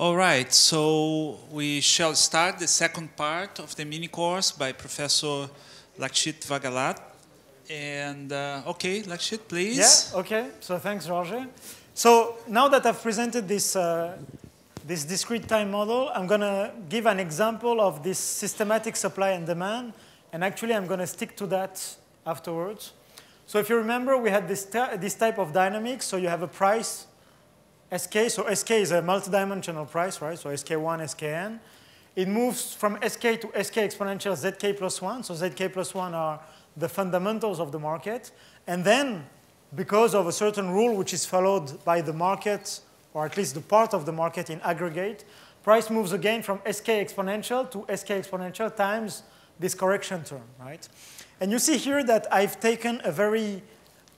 All right, so we shall start the second part of the mini course by Professor Lakshithe Wagalath. And uh, okay, Lakshithe, please. Yeah, okay. So thanks, Roger. So now that I've presented this, uh, this discrete time model, I'm going to give an example of this systematic supply and demand. And actually, I'm going to stick to that afterwards. So if you remember, we had this, this type of dynamics. So you have a price, SK. So SK is a multidimensional price, right? So SK1, SKN. It moves from SK to SK exponential ZK plus 1. So ZK plus 1 are the fundamentals of the market. And then, because of a certain rule which is followed by the market, or at least the part of the market in aggregate, price moves again from SK exponential to SK exponential times this correction term, right? And you see here that I've taken a very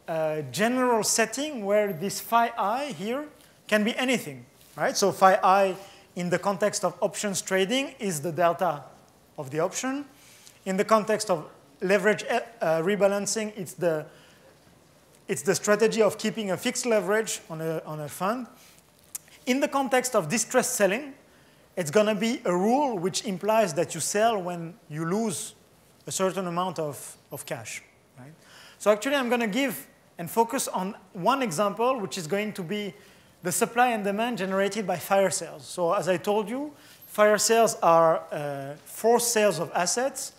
uh, general setting where this phi i here can be anything, right? So phi i in the context of options trading is the delta of the option. In the context of leverage uh, rebalancing, it's the, it's the strategy of keeping a fixed leverage on a, on a fund. In the context of distressed selling, it's going to be a rule which implies that you sell when you lose a certain amount of, of cash. Right? So actually, I'm going to give and focus on one example, which is going to be the supply and demand generated by fire sales. So as I told you, fire sales are uh, forced sales of assets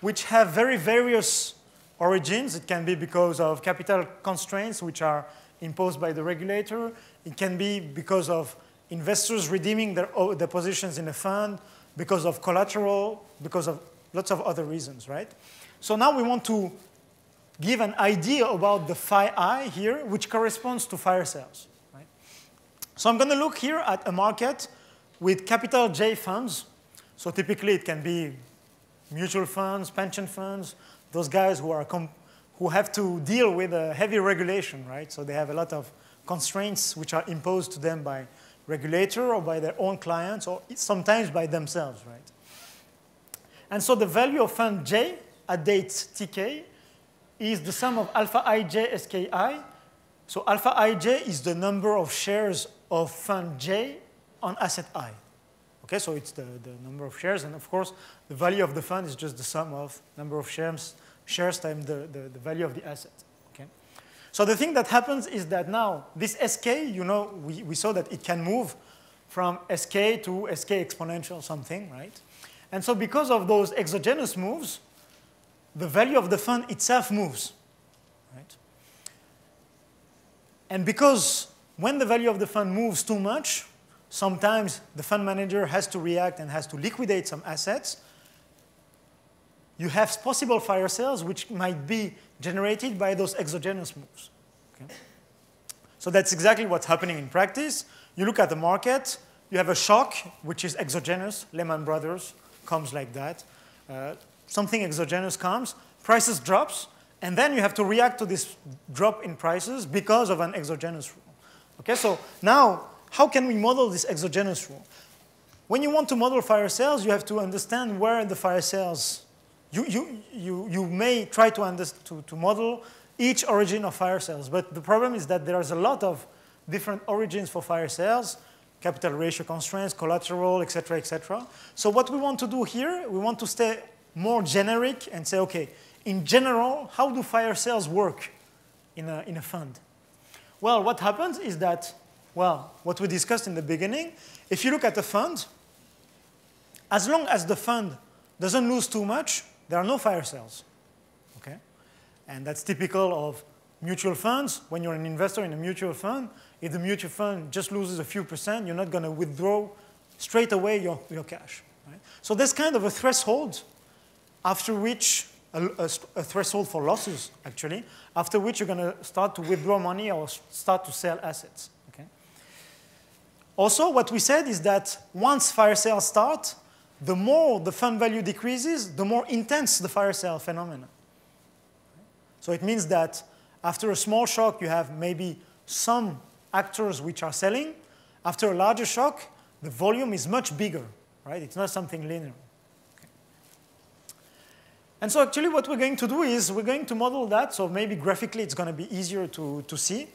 which have very various origins. It can be because of capital constraints which are imposed by the regulator. It can be because of investors redeeming their, their positions in a fund, because of collateral, because of lots of other reasons, right? So now we want to give an idea about the phi i here, which corresponds to fire sales. So I'm going to look here at a market with capital J funds. So typically it can be mutual funds, pension funds, those guys who, are who have to deal with a heavy regulation, right? So they have a lot of constraints which are imposed to them by regulator or by their own clients or sometimes by themselves, right? And so the value of fund J at date Tk is the sum of alpha ij ski. So alpha ij is the number of shares of fund J on asset i. Okay, so it's the, the number of shares, and of course, the value of the fund is just the sum of number of shares, shares times the, the, the value of the asset. Okay? So the thing that happens is that now, this SK, you know, we, we saw that it can move from SK to SK exponential something, right? And so because of those exogenous moves, the value of the fund itself moves, right? And because when the value of the fund moves too much, sometimes the fund manager has to react and has to liquidate some assets. You have possible fire sales which might be generated by those exogenous moves. Okay? So that's exactly what's happening in practice. You look at the market, you have a shock, which is exogenous. Lehman Brothers comes like that. Uh, something exogenous comes, prices drops, and then you have to react to this drop in prices because of an exogenous. Okay, so now how can we model this exogenous rule? When you want to model fire sales, you have to understand where the fire sales, you, you, you, you may try to, to, to model each origin of fire sales, but the problem is that there's a lot of different origins for fire sales, capital ratio constraints, collateral, et cetera, et cetera. So what we want to do here, we want to stay more generic and say, okay, in general, how do fire sales work in a, in a fund? Well, what happens is that well, what we discussed in the beginning, if you look at a fund, as long as the fund doesn't lose too much, there are no fire sales. Okay? And that's typical of mutual funds. When you're an investor in a mutual fund, if the mutual fund just loses a few percent, you're not going to withdraw straight away your, your cash. Right? So there's kind of a threshold after which, a, a, a threshold for losses, actually, after which you're going to start to withdraw money or start to sell assets. Okay? Also, what we said is that once fire sales start, the more the fund value decreases, the more intense the fire sale phenomenon. So it means that after a small shock, you have maybe some actors which are selling. After a larger shock, the volume is much bigger, right? It's not something linear. And so actually what we're going to do is we're going to model that, so maybe graphically it's going to be easier to, to see.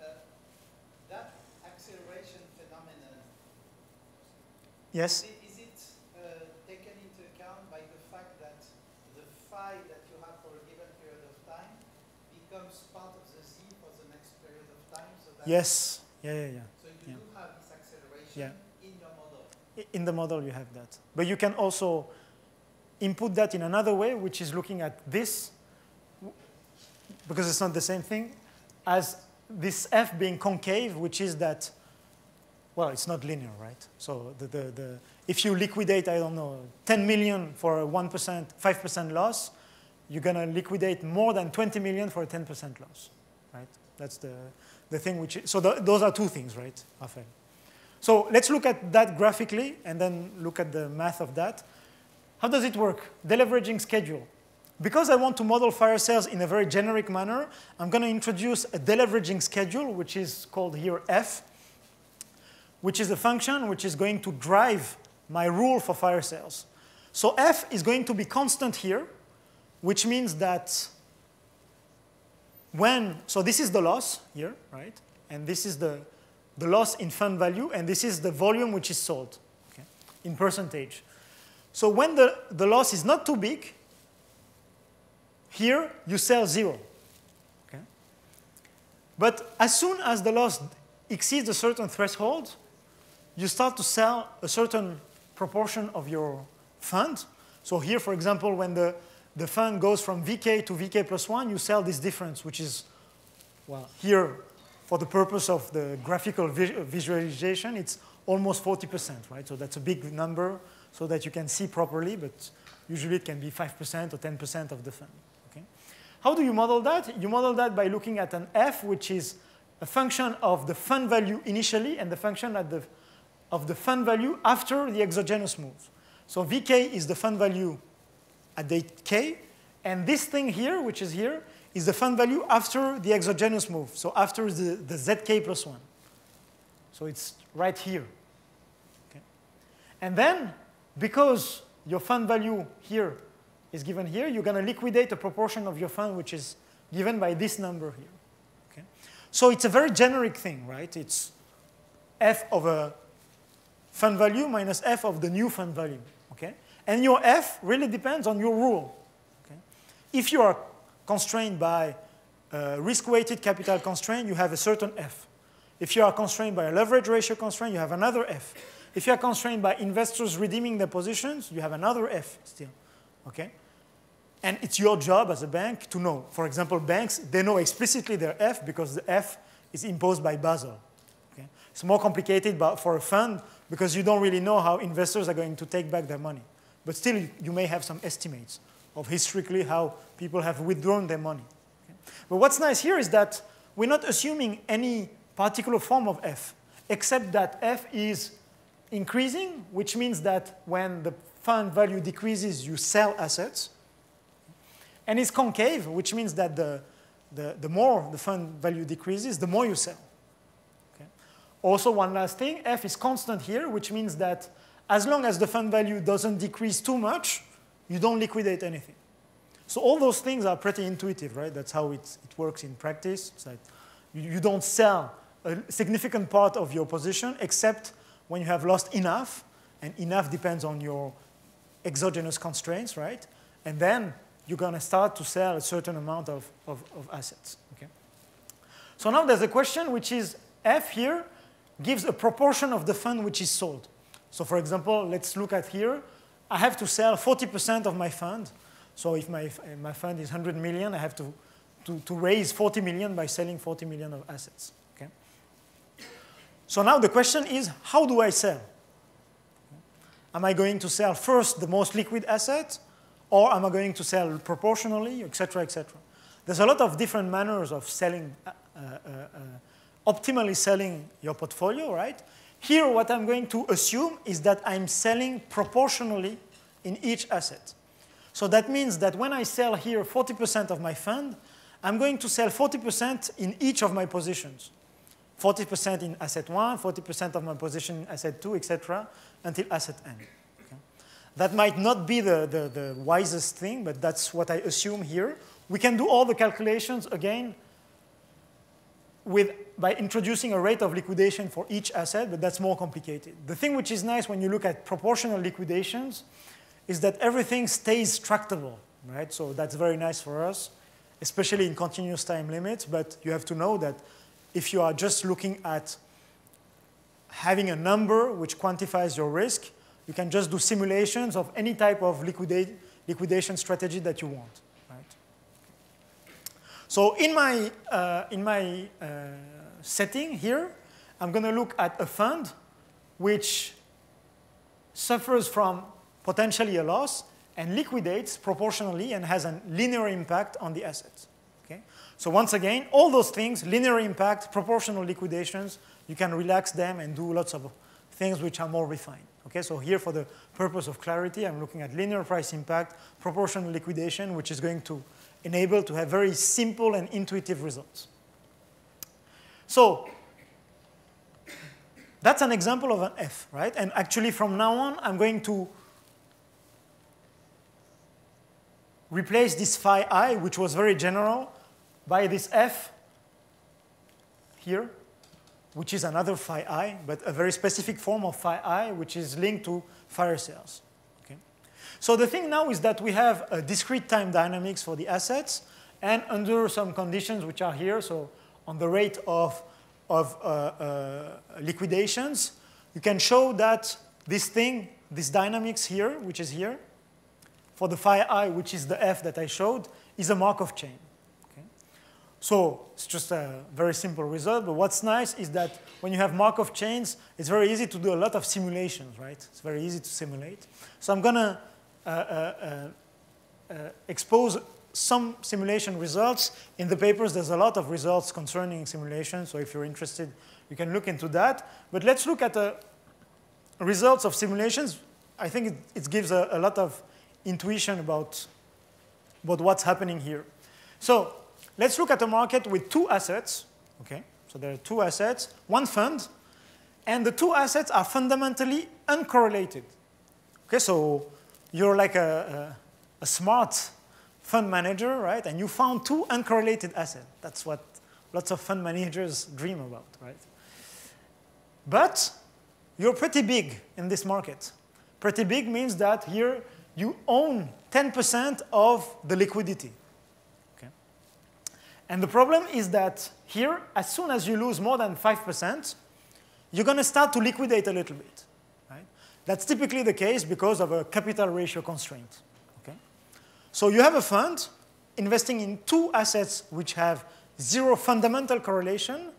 Uh, that acceleration phenomenon, yes? Is it uh, taken into account by the fact that the phi that you have for a given period of time becomes part of the z for the next period of time? So that Yes. Yeah, yeah, yeah. So you Yeah. do have this acceleration Yeah. in your model. In the model, you have that. But you can also input that in another way, which is looking at this, because it's not the same thing, as this f being concave, which is that, well, it's not linear, right? So the, the, the, if you liquidate, I don't know, 10 million for a 1%, 5% loss, you're going to liquidate more than 20 million for a 10% loss, right? That's the, the thing which, is, so the, those are two things, right, Rafael? So let's look at that graphically and then look at the math of that. How does it work? Deleveraging schedule. Because I want to model fire sales in a very generic manner, I'm going to introduce a deleveraging schedule, which is called here f, which is a function which is going to drive my rule for fire sales. So f is going to be constant here, which means that when, so this is the loss here, right? And this is the, the loss in fund value, and this is the volume which is sold okay, in percentage. So when the, the loss is not too big, here you sell zero. Okay? But as soon as the loss exceeds a certain threshold, you start to sell a certain proportion of your fund. So here, for example, when the, the fund goes from VK to VK plus one, you sell this difference, which is, well, here, for the purpose of the graphical vis- visualization, it's almost 40%, right? So that's a big number so that you can see properly, but usually it can be 5% or 10% of the fund. Okay? How do you model that? You model that by looking at an f, which is a function of the fund value initially and the function at the, of the fund value after the exogenous move. So vk is the fund value at date k, and this thing here, which is here, is the fund value after the exogenous move, so after the, the zk plus 1. So it's right here. Okay? And then, because your fund value here is given here, you're going to liquidate a proportion of your fund which is given by this number here. Okay? So it's a very generic thing, right? It's f of a fund value minus f of the new fund value. Okay? And your f really depends on your rule. Okay? If you are constrained by risk-weighted capital constraint, you have a certain f. If you are constrained by a leverage ratio constraint, you have another f. If you are constrained by investors redeeming their positions, you have another f still. Okay? And it's your job as a bank to know. For example, banks, they know explicitly their f because the f is imposed by Basel. Okay? It's more complicated but for a fund because you don't really know how investors are going to take back their money. But still, you- you may have some estimates of historically how people have withdrawn their money. Okay? But what's nice here is that we're not assuming any particular form of f, except that f is increasing, which means that when the fund value decreases, you sell assets. And it's concave, which means that the, the, the more the fund value decreases, the more you sell. Okay? Also, one last thing, F is constant here, which means that as long as the fund value doesn't decrease too much, you don't liquidate anything. So all those things are pretty intuitive, right? That's how it, it works in practice. It's like you, you don't sell a significant part of your position except when you have lost enough, and enough depends on your exogenous constraints, right? And then you're going to start to sell a certain amount of, of, of assets. Okay? So now there's a question which is F here gives a proportion of the fund which is sold. So for example, let's look at here. I have to sell 40% of my fund. So if my, my fund is 100 million, I have to, to, to raise 40 million by selling 40 million of assets. So now the question is, how do I sell? Am I going to sell first the most liquid asset, or am I going to sell proportionally, et cetera, et cetera? There's a lot of different manners of selling, uh, uh, uh, optimally selling your portfolio, right? Here, what I'm going to assume is that I'm selling proportionally in each asset. So that means that when I sell here 40% of my fund, I'm going to sell 40% in each of my positions. 40% in asset one, 40% of my position in asset two, etc., until asset n. Okay? That might not be the, the, the wisest thing, but that's what I assume here. We can do all the calculations again with, by introducing a rate of liquidation for each asset, but that's more complicated. The thing which is nice when you look at proportional liquidations is that everything stays tractable, right? So that's very nice for us, especially in continuous time limits, but you have to know that if you are just looking at having a number which quantifies your risk, you can just do simulations of any type of liquidate, liquidation strategy that you want. Right? So in my, uh, in my uh, setting here, I'm going to look at a fund which suffers from potentially a loss and liquidates proportionally and has a linear impact on the assets. So once again, all those things, linear impact, proportional liquidations, you can relax them and do lots of things which are more refined. Okay, so here for the purpose of clarity, I'm looking at linear price impact, proportional liquidation, which is going to enable to have very simple and intuitive results. So that's an example of an F, right? And actually from now on, I'm going to replace this phi i, which was very general, by this F here, which is another phi i, but a very specific form of phi i, which is linked to fire sales. So the thing now is that we have a discrete time dynamics for the assets, and under some conditions which are here, so on the rate of, of uh, uh, liquidations, you can show that this thing, this dynamics here, which is here, for the phi i, which is the f that I showed, is a Markov chain. So it's just a very simple result, but what's nice is that when you have Markov chains, it's very easy to do a lot of simulations, right? It's very easy to simulate. So I'm going to uh, uh, uh, expose some simulation results. In the papers, there's a lot of results concerning simulation, so if you're interested, you can look into that. But let's look at the results of simulations. I think it, it gives a, a, lot of intuition about, about what's happening here. So let's look at a market with two assets. Okay, so there are two assets, one fund, and the two assets are fundamentally uncorrelated. Okay, so you're like a, a, a smart fund manager, right? And you found two uncorrelated assets. That's what lots of fund managers dream about, right? But you're pretty big in this market. Pretty big means that here you own 10% of the liquidity. And the problem is that here, as soon as you lose more than 5%, you're going to start to liquidate a little bit. That's typically the case because of a capital ratio constraint. Okay? So you have a fund investing in two assets which have zero fundamental correlation,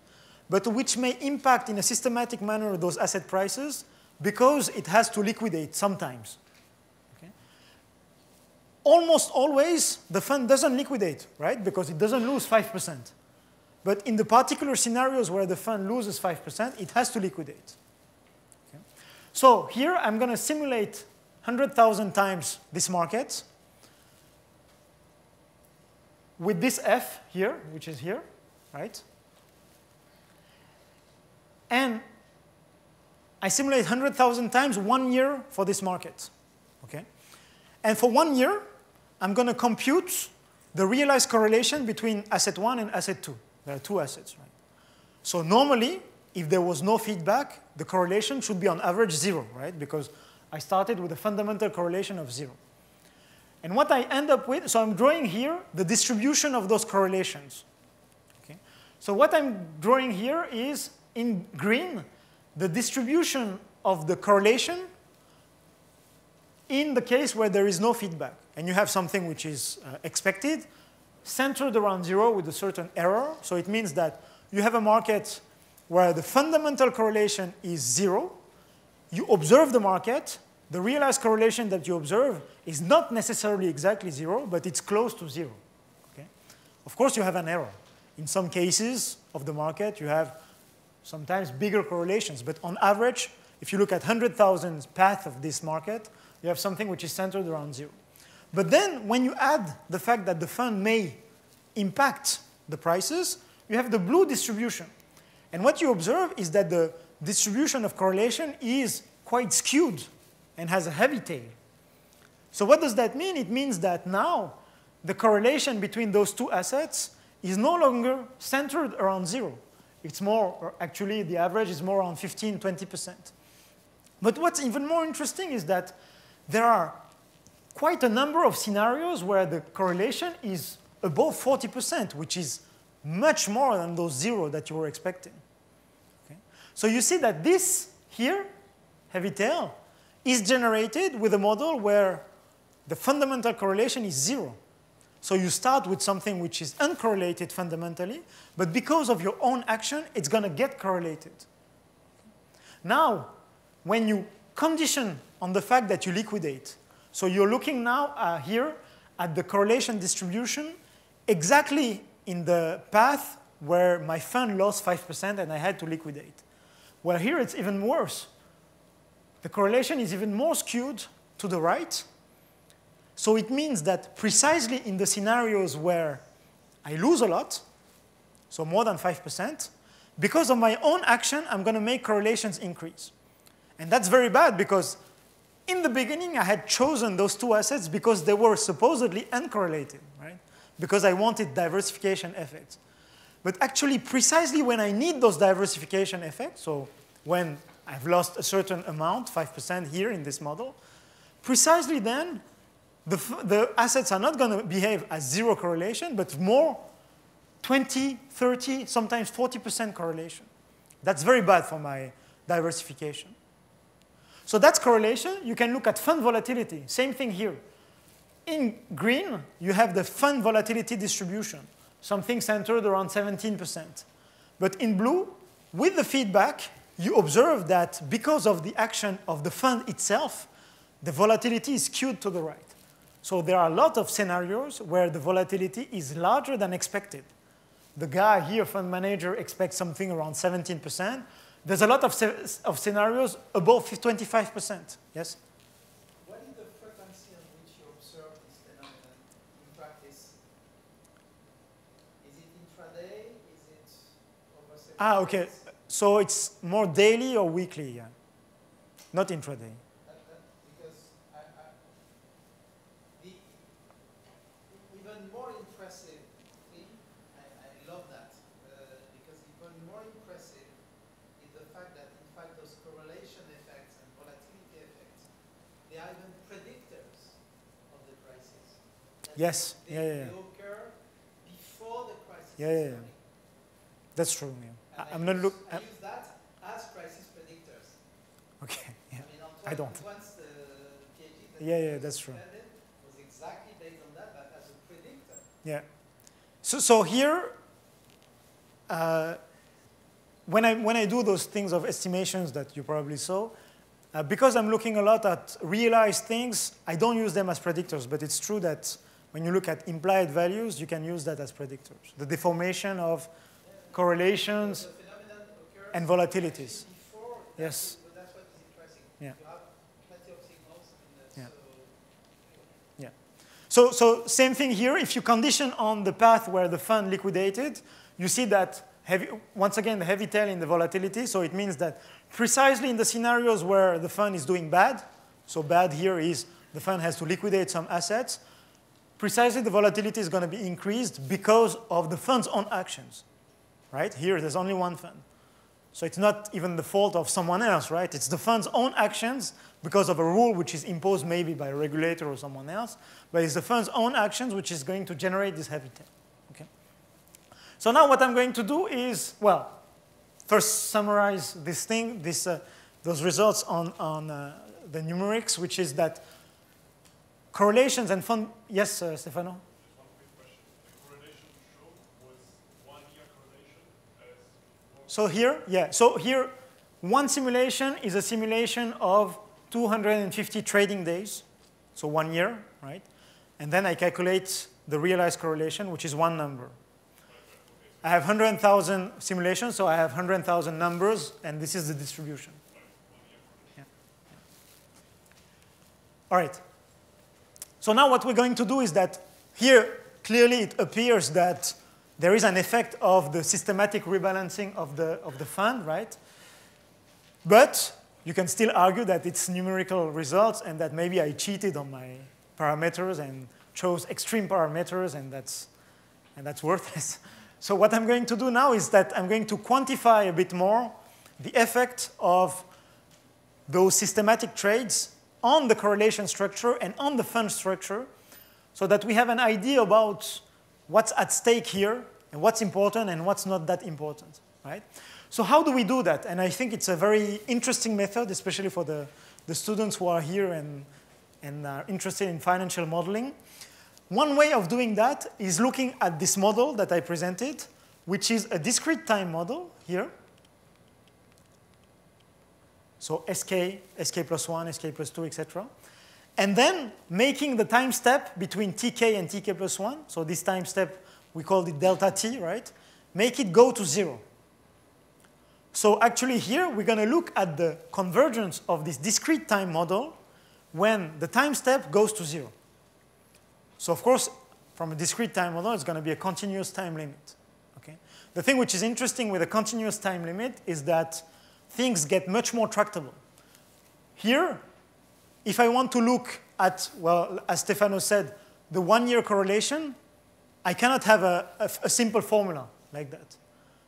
but which may impact in a systematic manner those asset prices because it has to liquidate sometimes. Okay? Almost always, the fund doesn't liquidate, right? Because it doesn't lose 5%. But in the particular scenarios where the fund loses 5%, it has to liquidate. So here I'm going to simulate 100,000 times this market with this f here, which is here, right? And I simulate 100,000 times one year for this market, okay? And for one year, I'm going to compute the realized correlation between asset one and asset two. There are two assets, right? So normally, if there was no feedback, the correlation should be on average zero, right? Because I started with a fundamental correlation of zero. And what I end up with, so I'm drawing here the distribution of those correlations. Okay? So what I'm drawing here is, in green, the distribution of the correlation in the case where there is no feedback. And you have something which is uh, expected, centered around zero with a certain error. So it means that you have a market where the fundamental correlation is zero, you observe the market, the realized correlation that you observe is not necessarily exactly zero, but it's close to zero. Okay? Of course, you have an error. In some cases of the market, you have sometimes bigger correlations, but on average, if you look at 100,000 path of this market, you have something which is centered around zero. But then when you add the fact that the fund may impact the prices, you have the blue distribution. And what you observe is that the distribution of correlation is quite skewed and has a heavy tail. So what does that mean? It means that now the correlation between those two assets is no longer centered around zero, It's more, or actually, the average is more around 15, 20%. But what's even more interesting is that there are quite a number of scenarios where the correlation is above 40%, which is much more than those zero that you were expecting. Okay? So you see that this here, heavy tail, is generated with a model where the fundamental correlation is zero. So you start with something which is uncorrelated fundamentally, but because of your own action, it's going to get correlated. Now, when you condition on the fact that you liquidate, so you're looking now uh, here at the correlation distribution exactly in the path where my fund lost 5% and I had to liquidate. Well, here it's even worse. The correlation is even more skewed to the right. So it means that precisely in the scenarios where I lose a lot, so more than 5%, because of my own action, I'm going to make correlations increase. And that's very bad because in the beginning, I had chosen those two assets because they were supposedly uncorrelated, right? Because I wanted diversification effects. But actually, precisely when I need those diversification effects, so when I've lost a certain amount, 5% here in this model, precisely then, the, the assets are not going to behave as zero correlation, but more 20, 30, sometimes 40% correlation. That's very bad for my diversification. So that's correlation. You can look at fund volatility. Same thing here. In green, you have the fund volatility distribution, something centered around 17%. But in blue, with the feedback, you observe that because of the action of the fund itself, the volatility is skewed to the right. So there are a lot of scenarios where the volatility is larger than expected. The guy here, fund manager, expects something around 17%. There's a lot of, of scenarios above 25%. Yes? What is the frequency on which you observe this phenomenon in practice? Is it intraday? Is it over several Ah, okay. days? So it's more daily or weekly, yeah. Not intraday. That- that- Because I, I, the even more impressive thing, I, I love that, uh, because even more impressive is the fact that in fact those correlation effects and volatility effects, they are even predictors of the crisis. That Yes, They, yeah, yeah, yeah. occur before the crisis Yeah, yeah, yeah. That's true, yeah. I- I'm not use- look. I use that as crisis predictors. Okay, yeah. I mean, I don't. Antoine's the PhD that Yeah, yeah, that's true. Was exactly based on that, but as a predictor. Yeah. So, so here, uh, when, I, when I do those things of estimations that you probably saw, uh, because I'm looking a lot at realized things, I don't use them as predictors, but it's true that when you look at implied values, you can use that as predictors. The deformation of correlations and volatilities. Yes. Yeah. Yeah. So, so same thing here. If you condition on the path where the fund liquidated, you see that heavy, once again the heavy tail in the volatility. So it means that precisely in the scenarios where the fund is doing bad, so bad here is the fund has to liquidate some assets. Precisely the volatility is going to be increased because of the fund's own actions, right? Here there's only one fund. So it's not even the fault of someone else, right? It's the fund's own actions because of a rule which is imposed maybe by a regulator or someone else, but it's the fund's own actions which is going to generate this heavy tail. Okay? So now what I'm going to do is, well, first summarize this thing, this, uh, those results on, on uh, the numerics, which is that correlations and fun. yes, uh, Stefano? Just one quick question. The correlation you showed was one-year correlation as So here, yeah, so here, one simulation is a simulation of 250 trading days, so one year, right? And then I calculate the realized correlation, which is one number. I have 100,000 simulations, so I have 100,000 numbers, and this is the distribution. Yeah. All right. So now what we're going to do is that here, clearly it appears that there is an effect of the systematic rebalancing of the, of the fund, right? But you can still argue that it's numerical results and that maybe I cheated on my parameters and chose extreme parameters and that's, and that's worthless. So what I'm going to do now is that I'm going to quantify a bit more the effect of those systematic trades on the correlation structure and on the fund structure so that we have an idea about what's at stake here and what's important and what's not that important, right? So how do we do that? And I think it's a very interesting method, especially for the, the students who are here and, and are interested in financial modeling. One way of doing that is looking at this model that I presented, which is a discrete time model here. So SK, SK plus 1, SK plus 2, etc. And then making the time step between TK and TK plus 1. So this time step, we call it delta T, right? Make it go to 0. So actually here, we're going to look at the convergence of this discrete time model when the time step goes to 0. So of course, from a discrete time model, it's going to be a continuous time limit. Okay? The thing which is interesting with a continuous time limit is that things get much more tractable. Here, if I want to look at, well, as Stefano said, the one-year correlation, I cannot have a, a, a, simple formula like that.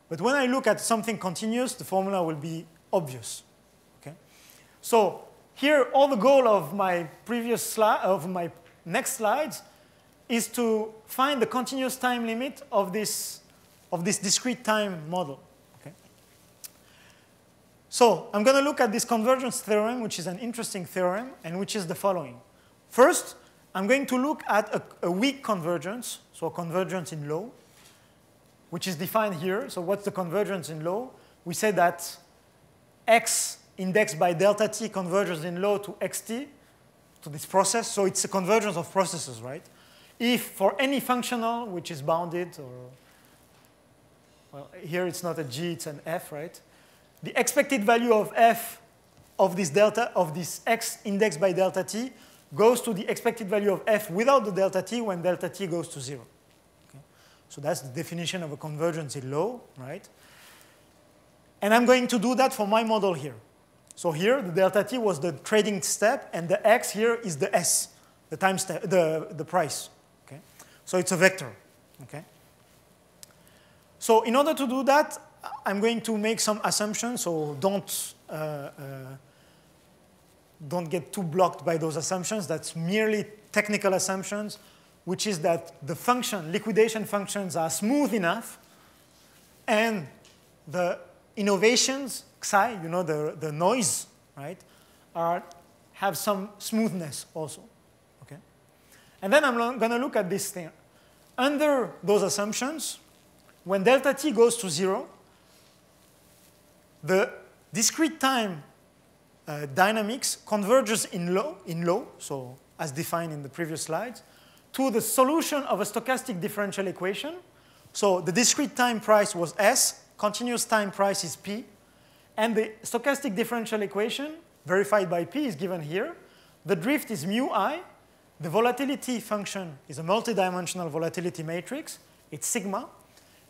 But when I look at something continuous, the formula will be obvious. Okay? So here, all the goal of my previous slide, of my next slides, is to find the continuous time limit of this, of this discrete time model. So I'm going to look at this convergence theorem, which is an interesting theorem, and which is the following. First, I'm going to look at a, a weak convergence, so convergence in law, which is defined here. So what's the convergence in law? We say that x indexed by delta t converges in law to xt, to this process. So it's a convergence of processes, right? If for any functional which is bounded, or well, here it's not a g, it's an f, right? The expected value of f of this delta, of this x indexed by delta t goes to the expected value of f without the delta t when delta t goes to zero. Okay? So that's the definition of a convergence in law, right? And I'm going to do that for my model here. So here, the delta t was the trading step, and the x here is the s, the time step, the, the price. Okay? So it's a vector. Okay? So in order to do that, I'm going to make some assumptions, so don't, uh, uh, don't get too blocked by those assumptions. That's merely technical assumptions, which is that the function, liquidation functions are smooth enough, and the innovations, psi, you know, the, the noise, right, are, have some smoothness also. Okay? And then I'm going to look at this thing. Under those assumptions, when delta t goes to zero, the discrete time uh, dynamics converges in law, in law, so as defined in the previous slides, to the solution of a stochastic differential equation. So the discrete time price was S, continuous time price is P, and the stochastic differential equation, verified by P, is given here. The drift is mu i. The volatility function is a multidimensional volatility matrix. It's sigma.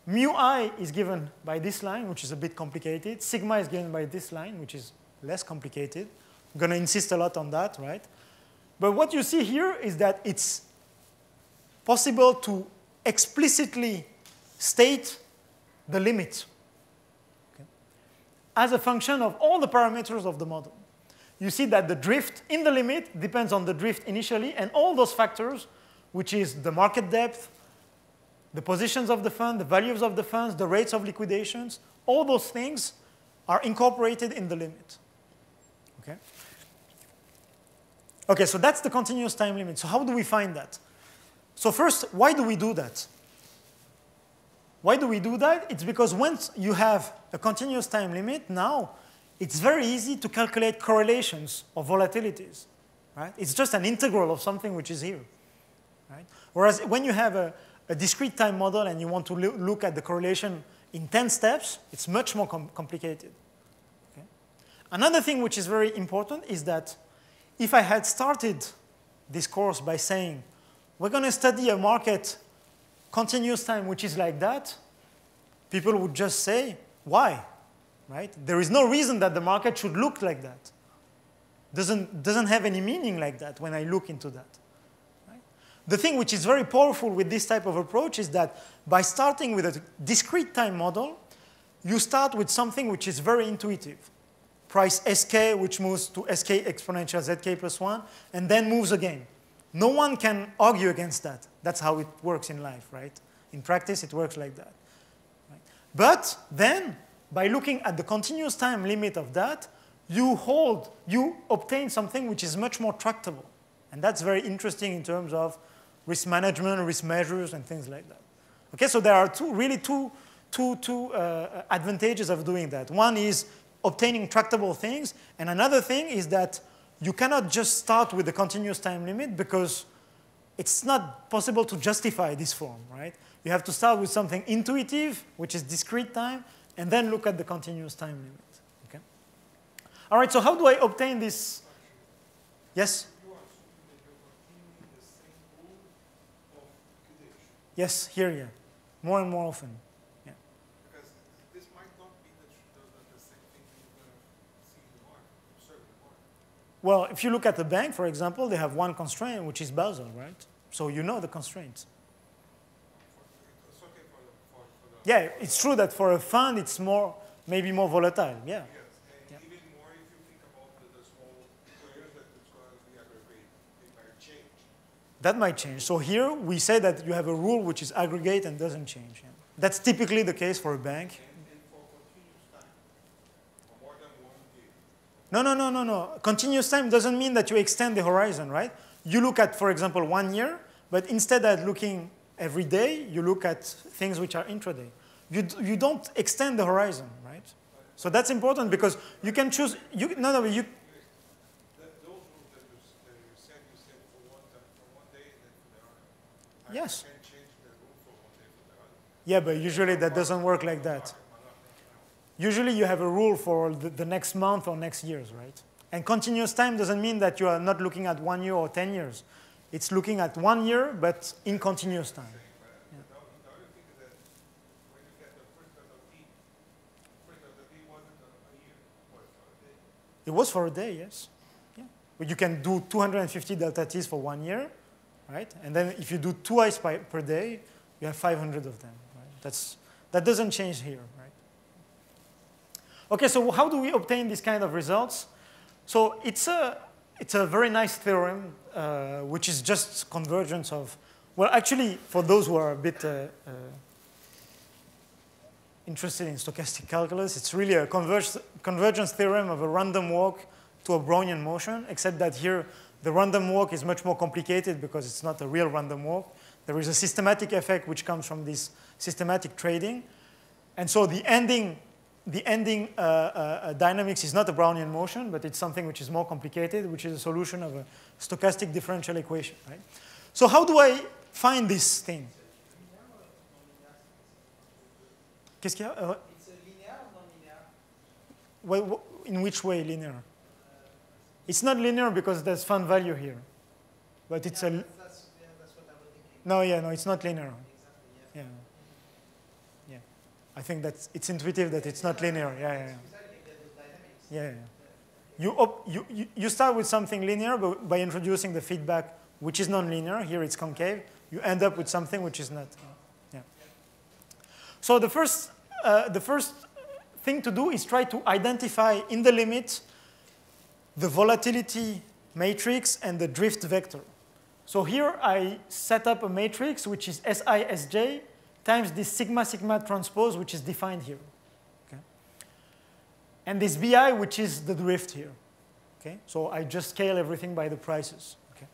Mu i is given by this line, which is a bit complicated. Sigma is given by this line, which is less complicated. I'm going to insist a lot on that, right? But what you see here is that it's possible to explicitly state the limit okay, as a function of all the parameters of the model. You see that the drift in the limit depends on the drift initially, and all those factors, which is the market depth, the positions of the fund, the values of the funds, the rates of liquidations, all those things are incorporated in the limit. Okay? Okay, so that's the continuous time limit. So how do we find that? So first, why do we do that? Why do we do that? It's because once you have a continuous time limit, now it's very easy to calculate correlations of volatilities. Right? It's just an integral of something which is here. Right? Whereas when you have a, a discrete time model and you want to lo look at the correlation in 10 steps, it's much more com complicated. Okay? Another thing which is very important is that if I had started this course by saying, we're going to study a market continuous time which is like that, people would just say, why? Right? There is no reason that the market should look like that. Doesn't, doesn't have any meaning like that when I look into that. The thing which is very powerful with this type of approach is that by starting with a discrete time model, you start with something which is very intuitive. Price sk, which moves to sk exponential zk plus 1, and then moves again. No one can argue against that. That's how it works in life, right? In practice, it works like that. Right? But then, by looking at the continuous time limit of that, you hold, you obtain something which is much more tractable. And that's very interesting in terms of risk management, risk measures, and things like that. Okay, so there are two, really two, two, two uh, advantages of doing that. One is obtaining tractable things, and another thing is that you cannot just start with the continuous time limit because it's not possible to justify this form, right? You have to start with something intuitive, which is discrete time, and then look at the continuous time limit. Okay? All right, so how do I obtain this? Yes? Yes, here, yeah. More and more often. Yeah. Because this might not be the, the, the same thing you're going to see in the market, observe in the market. Well, if you look at the bank, for example, they have one constraint, which is Basel, right? So you know the constraints. It's okay for the, for, Yeah, it's true that for a fund, it's more, maybe more volatile. Yeah. yes, and even more if you think about the, the small players that it's going to be aggregate, they might change. That might change. So here we say that you have a rule which is aggregate and doesn't change. Yeah. That's typically the case for a bank. No, no, no, no, no. Continuous time doesn't mean that you extend the horizon, right? You look at, for example, one year, but instead of looking every day, you look at things which are intraday. You, you don't extend the horizon, right? So that's important because you can choose, you, no, no, you, That, those rules that you, s- that you said, you said for one time, for one day and then for the other. I Yes. can change the rule for one day for the other. yeah, but usually that doesn't work like that. Usually you have a rule for the, the next month or next years, right? And continuous time doesn't mean that you are not looking at one year or 10 years. It's looking at one year, but in continuous time. It was for a day, yes. Yeah. But you can do 250 delta T's for one year, right? And then if you do twice by, per day, you have 500 of them. Right? That's, that doesn't change here, right? Okay, so how do we obtain these kind of results? So it's a, it's a very nice theorem, uh, which is just convergence of, well, actually, for those who are a bit uh, uh, interested in stochastic calculus, it's really a converge, convergence theorem of a random walk to a Brownian motion, except that here the random walk is much more complicated because it's not a real random walk. There is a systematic effect which comes from this systematic trading. And so the ending, the ending uh, uh, uh, dynamics is not a Brownian motion, but it's something which is more complicated, which is a solution of a stochastic differential equation. Right? So how do I find this thing? Qu'est-ce qu'il y a? Euh, It's a linear or non-linear? Well, in which way linear? It's not linear because there's fund value here. But it's a, That's, yeah, that's what I was thinking. no, yeah, no, it's not linear. Exactly, yeah. Yeah. Yeah. I think that it's intuitive that it's not linear. Yeah, yeah, yeah. Precisely, get those dynamics. yeah, yeah. You, op- you, you, you start with something linear but by introducing the feedback which is non-linear. Here it's concave. You end up with something which is not. Yeah. So the first, uh, the first thing to do is try to identify in the limit the volatility matrix and the drift vector. So here I set up a matrix which is SISJ times this sigma sigma transpose which is defined here. Okay? And this BI which is the drift here. Okay? So I just scale everything by the prices. Okay?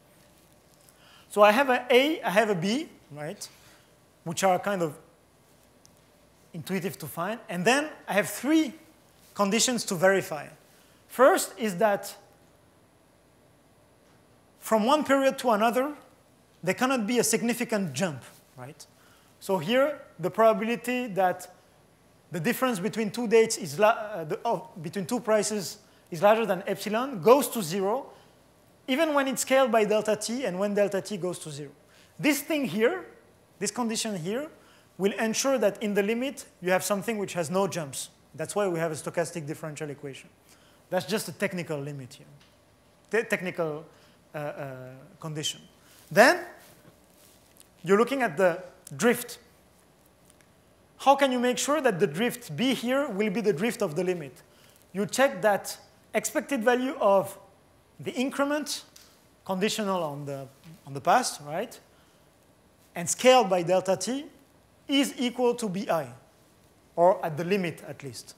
So I have a A, I have a B, right? Which are kind of intuitive to find. And then I have three conditions to verify. First is that from one period to another, there cannot be a significant jump, right? So here, the probability that the difference between two dates is uh, the, oh, between two prices is larger than epsilon goes to zero, even when it's scaled by delta t and when delta t goes to zero. This thing here, this condition here, will ensure that in the limit you have something which has no jumps. That's why we have a stochastic differential equation. That's just a technical limit here, Te- technical uh, uh, condition. Then you're looking at the drift. How can you make sure that the drift B here will be the drift of the limit? You check that expected value of the increment, conditional on the, on the past, right? And scaled by delta t is equal to bi, or at the limit at least.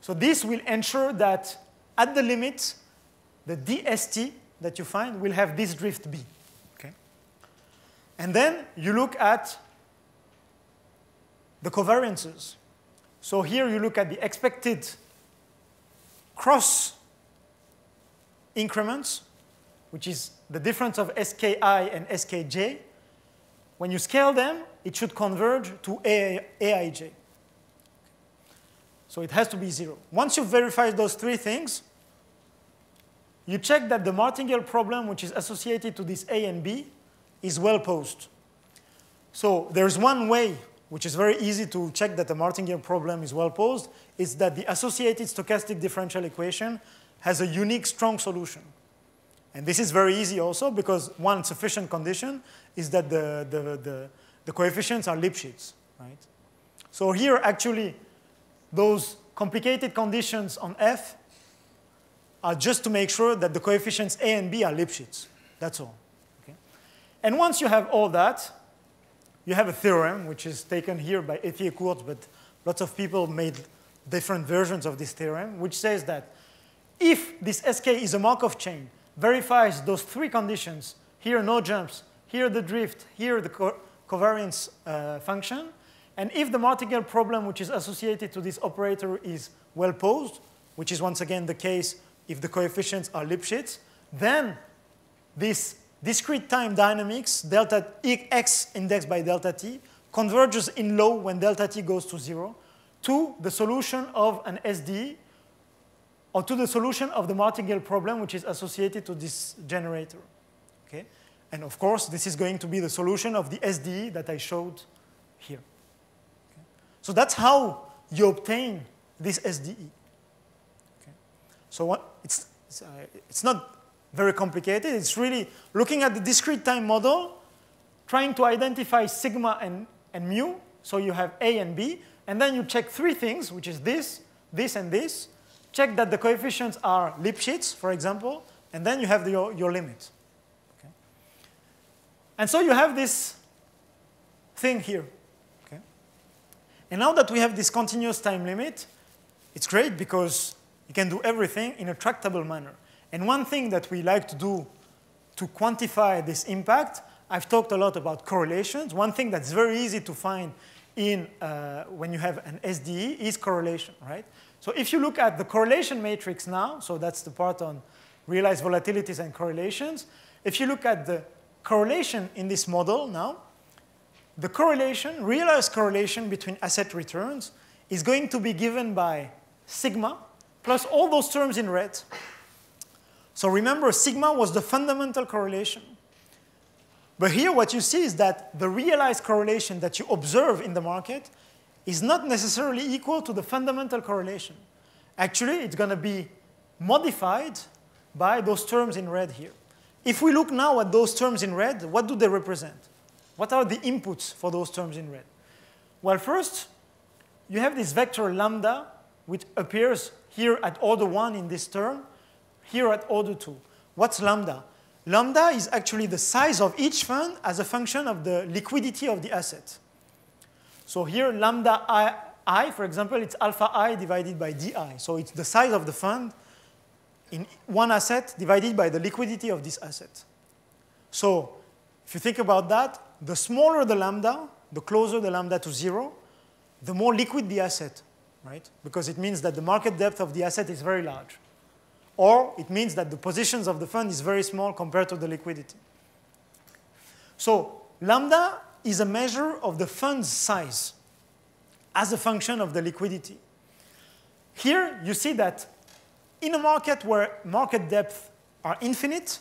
So this will ensure that at the limit, the dst that you find will have this drift b. Okay? And then you look at the covariances. So here you look at the expected cross increments, which is the difference of ski and skj. When you scale them, it should converge to aij. So it has to be zero. Once you verify those three things, you check that the martingale problem, which is associated to this A and B, is well posed. So there's one way, which is very easy to check that the martingale problem is well posed, is that the associated stochastic differential equation has a unique strong solution. And this is very easy also because one sufficient condition is that the, the, the, the coefficients are Lipschitz, right? So here actually those complicated conditions on F are just to make sure that the coefficients A and B are Lipschitz. That's all. Okay? And once you have all that, you have a theorem, which is taken here by Ethier-Kurtz, but lots of people made different versions of this theorem, which says that if this SK is a Markov chain, verifies those three conditions, here no jumps, here the drift, here the co covariance uh, function, and if the martingale problem which is associated to this operator is well posed, which is once again the case if the coefficients are Lipschitz, then this discrete time dynamics, delta x indexed by delta t, converges in law when delta t goes to zero to the solution of an SDE or to the solution of the martingale problem, which is associated to this generator. Okay? And of course, this is going to be the solution of the SDE that I showed here. So that's how you obtain this SDE. Okay? So what, it's, it's, uh, it's not very complicated. It's really looking at the discrete time model, trying to identify sigma and, and mu. So you have A and B. And then you check three things, which is this, this, and this check that the coefficients are Lipschitz, for example, and then you have the, your, your limit. Okay? And so you have this thing here. And now that we have this continuous time limit, it's great because you can do everything in a tractable manner. And one thing that we like to do to quantify this impact, I've talked a lot about correlations. One thing that's very easy to find in, uh, when you have an SDE is correlation, right? So if you look at the correlation matrix now, so that's the part on realized volatilities and correlations. If you look at the correlation in this model now, the correlation, realized correlation between asset returns is going to be given by sigma plus all those terms in red. So remember, sigma was the fundamental correlation. But here what you see is that the realized correlation that you observe in the market is not necessarily equal to the fundamental correlation. Actually, it's going to be modified by those terms in red here. If we look now at those terms in red, what do they represent? What are the inputs for those terms in red? Well, first, you have this vector lambda, which appears here at order 1 in this term, here at order 2. What's lambda? Lambda is actually the size of each fund as a function of the liquidity of the asset. So here, lambda I, I, for example, it's alpha i divided by di. So it's the size of the fund in one asset divided by the liquidity of this asset. So if you think about that, the smaller the lambda, the closer the lambda to zero, the more liquid the asset, right? Because it means that the market depth of the asset is very large. Or it means that the positions of the fund is very small compared to the liquidity. So lambda is a measure of the fund's size as a function of the liquidity. Here, you see that in a market where market depth are infinite,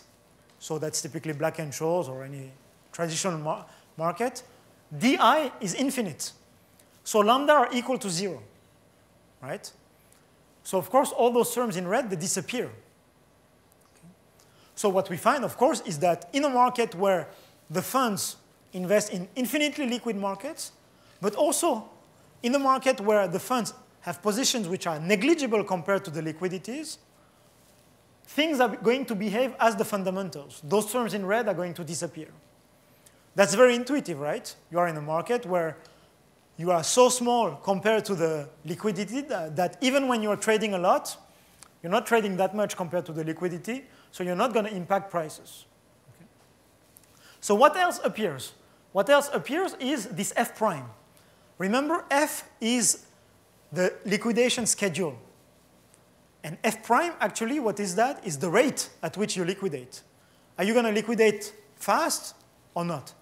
so that's typically Black-Scholes or any traditional mar market, di is infinite. So lambda are equal to zero, right? So of course, all those terms in red, they disappear. Okay. So what we find, of course, is that in a market where the funds invest in infinitely liquid markets, but also in a market where the funds have positions which are negligible compared to the liquidities, things are going to behave as the fundamentals. Those terms in red are going to disappear. That's very intuitive, right? You are in a market where you are so small compared to the liquidity that, even when you are trading a lot, you're not trading that much compared to the liquidity, so you're not going to impact prices. Okay? So what else appears? What else appears is this F prime. Remember, F is the liquidation schedule. And F prime, actually, what is that? Is the rate at which you liquidate. Are you going to liquidate fast or not?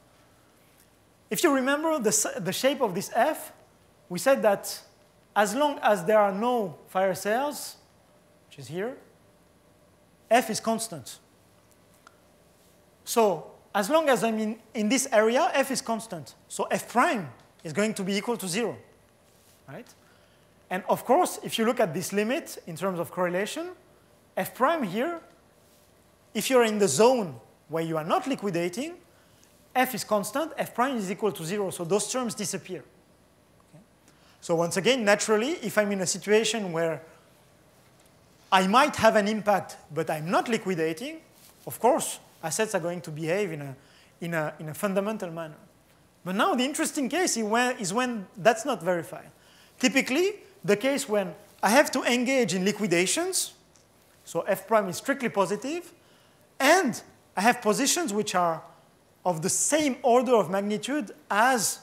If you remember the, the shape of this F, we said that as long as there are no fire sales, which is here, F is constant. So as long as I'm in, in this area, F is constant. So F prime is going to be equal to zero, right? And of course, if you look at this limit in terms of correlation, F prime here, if you're in the zone where you are not liquidating, F is constant, F prime is equal to zero, so those terms disappear. Okay? So once again, naturally, if I'm in a situation where I might have an impact, but I'm not liquidating, of course, assets are going to behave in a, in a, in a fundamental manner. But now the interesting case is when, is when that's not verified. Typically, the case when I have to engage in liquidations, so f prime is strictly positive, and I have positions which are of the same order of magnitude as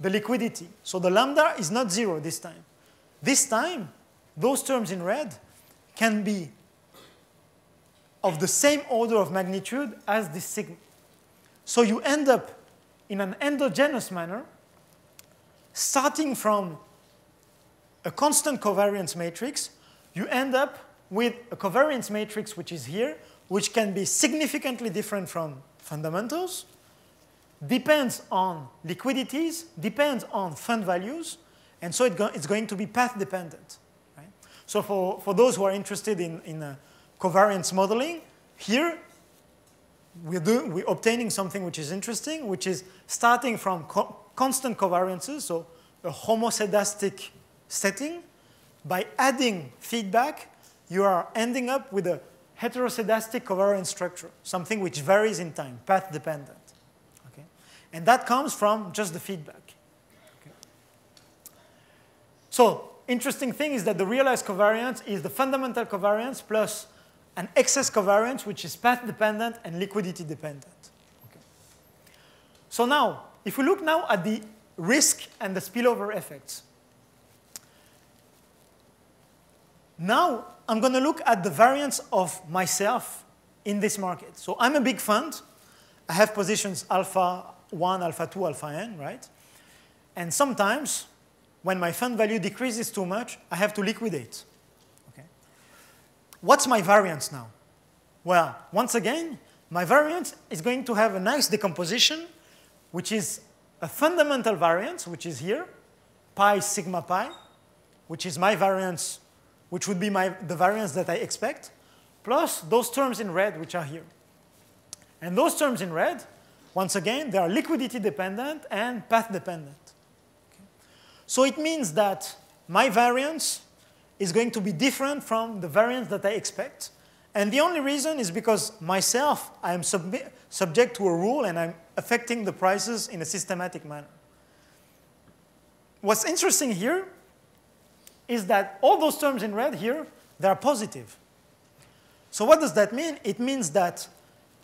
the liquidity. So the lambda is not zero this time. This time, those terms in red can be of the same order of magnitude as this sigma. So you end up in an endogenous manner, starting from a constant covariance matrix, you end up with a covariance matrix which is here, which can be significantly different from fundamentals, depends on liquidities, depends on fund values, and so it go it's going to be path dependent. Right? So for, for those who are interested in, in uh, covariance modeling, here we're, doing, we're obtaining something which is interesting, which is starting from co constant covariances, so a homoscedastic setting, by adding feedback, you are ending up with a heteroscedastic covariance structure, something which varies in time, path dependent. Okay? And that comes from just the feedback. Okay? So, interesting thing is that the realized covariance is the fundamental covariance plus an excess covariance, which is path dependent and liquidity dependent. Okay. So now, if we look now at the risk and the spillover effects, Now, I'm going to look at the variance of myself in this market. So I'm a big fund. I have positions alpha 1, alpha 2, alpha n, right? And sometimes, when my fund value decreases too much, I have to liquidate. Okay? What's my variance now? Well, once again, my variance is going to have a nice decomposition, which is a fundamental variance, which is here, pi sigma pi, which is my variance which would be my, the variance that I expect, plus those terms in red, which are here. And those terms in red, once again, they are liquidity dependent and path dependent. Okay. So it means that my variance is going to be different from the variance that I expect. And the only reason is because myself, I am sub subject to a rule and I'm affecting the prices in a systematic manner. What's interesting here is that all those terms in red here, they are positive. So what does that mean? It means that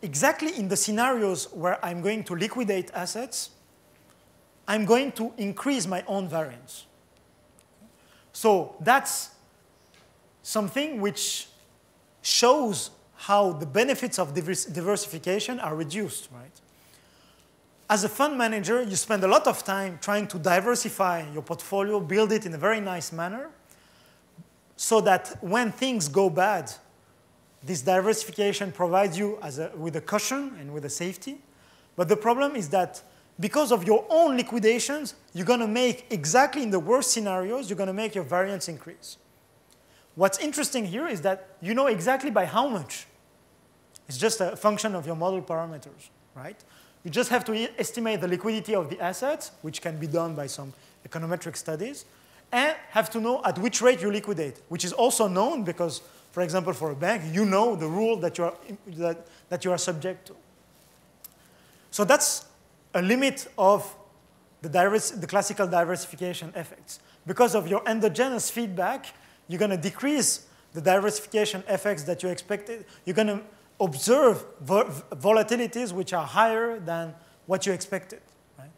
exactly in the scenarios where I'm going to liquidate assets, I'm going to increase my own variance. So that's something which shows how the benefits of diversification are reduced, right? As a fund manager, you spend a lot of time trying to diversify your portfolio, build it in a very nice manner, so that when things go bad, this diversification provides you a, with a cushion and with a safety. But the problem is that because of your own liquidations, you're going to make exactly in the worst scenarios, you're going to make your variance increase. What's interesting here is that you know exactly by how much It's just a function of your model parameters, right? You just have to estimate the liquidity of the assets, which can be done by some econometric studies, and have to know at which rate you liquidate, which is also known because, for example, for a bank, you know the rule that you are, that, that you are subject to. So that's a limit of the, divers- the classical diversification effects. Because of your endogenous feedback, you're going to decrease the diversification effects that you expected. You're going to observe vo- volatilities which are higher than what you expected. Right?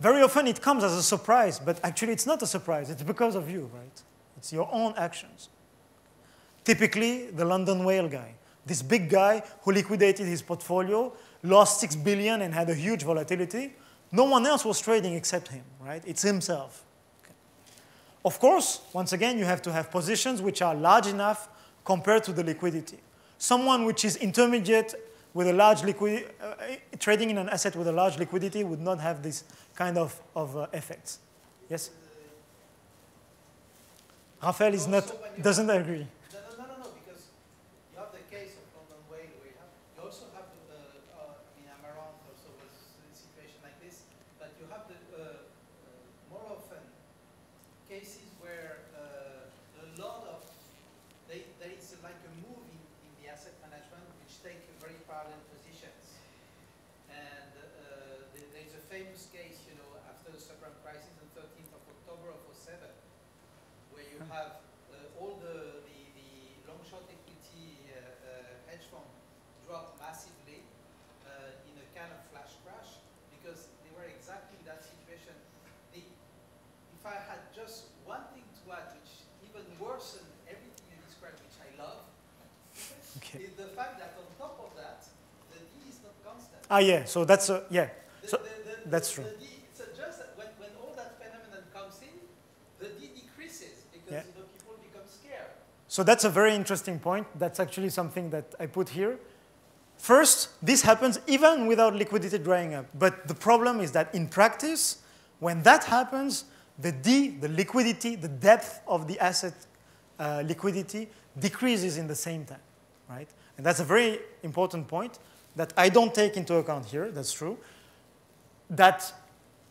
Very often it comes as a surprise, but actually it's not a surprise. It's because of you, right? It's your own actions. Typically, the London whale guy, this big guy who liquidated his portfolio, lost six billion and had a huge volatility. No one else was trading except him, right? It's himself. Okay. Of course, once again, you have to have positions which are large enough compared to the liquidity. Someone which is intermediate with a large liquidity, uh, trading in an asset with a large liquidity would not have this kind of, of uh, effects. Yes? Rafael is not, doesn't agree. No, no, no, no, no, because you have the case of London Whale where you have, you also have, uh, uh, in Amaranth also was a situation like this, but you have the, uh, uh, more often cases where uh, a lot of, they, there is like a move in, in the asset management which take very parallel positions. And uh, there there is a famous case, you know, after the subprime crisis on 13th of October of 07, where you have uh, all the, the, the long short equity uh, uh, hedge fund drop massively uh, in a kind of flash crash because they were exactly in that situation. The, if I had just one thing to add, which even worsened everything you described, which I love, Okay. is the fact that on top of that, the D is not constant. Ah, yeah, so that's, a, yeah. The- So the- the- that's the true. D, so just that when, when all that phenomenon comes in, the D decreases because Yeah. you know, people become scared. So that's a very interesting point. That's actually something that I put here. First, this happens even without liquidity drying up. But the problem is that in practice, when that happens, the D, the liquidity, the depth of the asset uh, liquidity decreases in the same time, right? And that's a very important point that I don't take into account here, that's true. That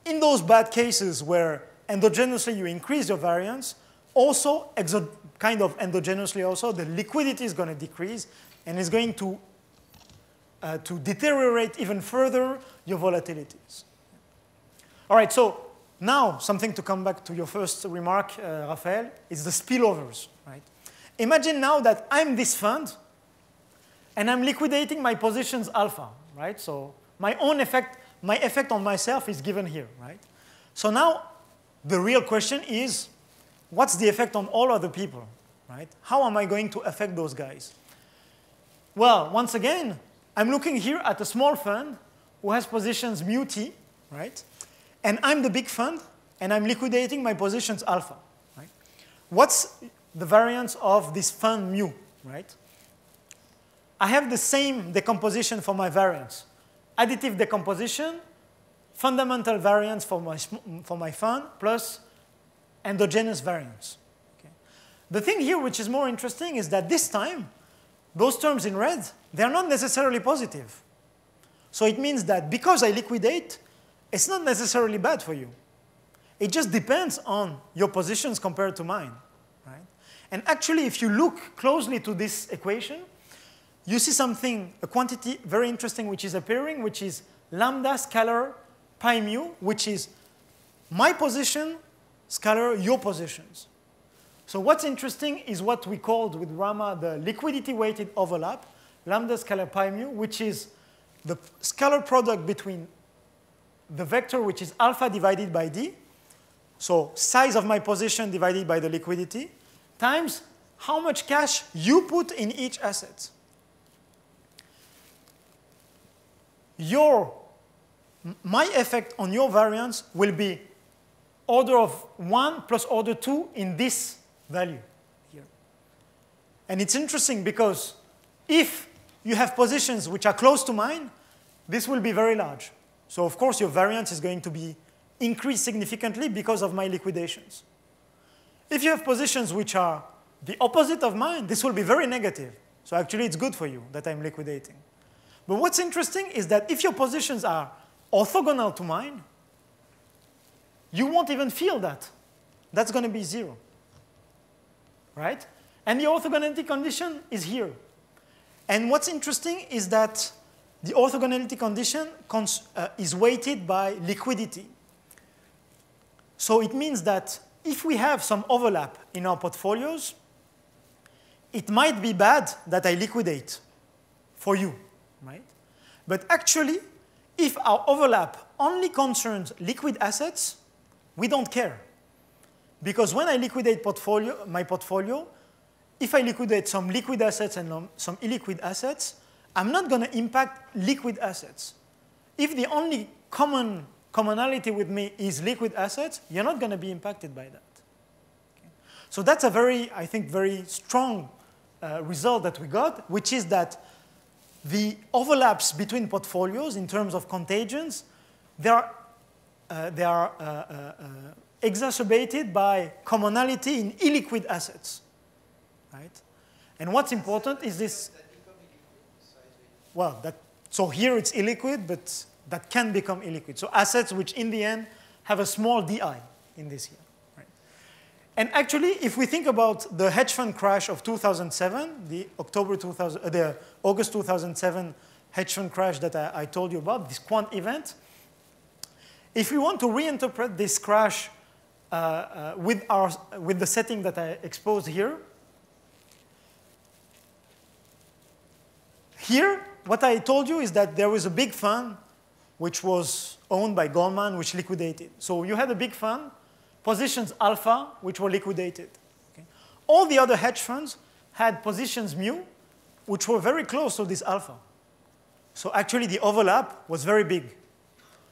in those bad cases where endogenously you increase your variance, also kind of endogenously also the liquidity is going to decrease and is going to uh, to deteriorate even further your volatilities. All right, so now something to come back to your first remark, uh, Raphael, is the spillovers, right? Imagine now that I'm this fund and I'm liquidating my positions alpha, right? So my own effect, my effect on myself is given here, right? So now the real question is, what's the effect on all other people, right? How am I going to affect those guys? Well, once again, I'm looking here at a small fund who has positions mu t, right? And I'm the big fund, and I'm liquidating my positions alpha, right? What's the variance of this fund mu, right? I have the same decomposition for my variance. Additive decomposition, fundamental variance for my, for my fund, plus endogenous variance. Okay. The thing here which is more interesting is that this time, those terms in red, they're not necessarily positive. So it means that because I liquidate, it's not necessarily bad for you. It just depends on your positions compared to mine. Right? And actually, if you look closely to this equation, you see something, a quantity very interesting which is appearing, which is lambda scalar pi mu, which is my position scalar your positions. So what's interesting is what we called with Rama the liquidity weighted overlap, lambda scalar pi mu, which is the scalar product between the vector which is alpha divided by d, so size of my position divided by the liquidity, times how much cash you put in each asset. Your, my effect on your variance will be order of 1 plus order 2 in this value here. And it's interesting because if you have positions which are close to mine, this will be very large. So of course your variance is going to be increased significantly because of my liquidations. If you have positions which are the opposite of mine, this will be very negative. So actually, it's good for you that I'm liquidating. But what's interesting is that if your positions are orthogonal to mine, you won't even feel that. That's going to be zero. Right? And the orthogonality condition is here. And what's interesting is that the orthogonality condition uh, is weighted by liquidity. So it means that if we have some overlap in our portfolios, it might be bad that I liquidate for you, right? But actually, if our overlap only concerns liquid assets, we don't care. Because when I liquidate portfolio, my portfolio, if I liquidate some liquid assets and some illiquid assets, I'm not going to impact liquid assets. If the only common commonality with me is liquid assets, you're not going to be impacted by that. Okay? So that's a very, I think, very strong uh, result that we got, which is that the overlaps between portfolios in terms of contagions, they are, uh, they are uh, uh, uh exacerbated by commonality in illiquid assets. Right? And what's important is this. Well, that, so here it's illiquid, but that can become illiquid. So assets which in the end have a small DI in this here. And actually, if we think about the hedge fund crash of 2007, the October 2000, uh, the August 2007 hedge fund crash that I, I told you about, this quant event, if we want to reinterpret this crash uh, uh, with, our, with the setting that I exposed here. Here, what I told you is that there was a big fund which was owned by Goldman, which liquidated. So you had a big fund, positions alpha, which were liquidated. Okay? All the other hedge funds had positions mu, which were very close to this alpha. So actually, the overlap was very big.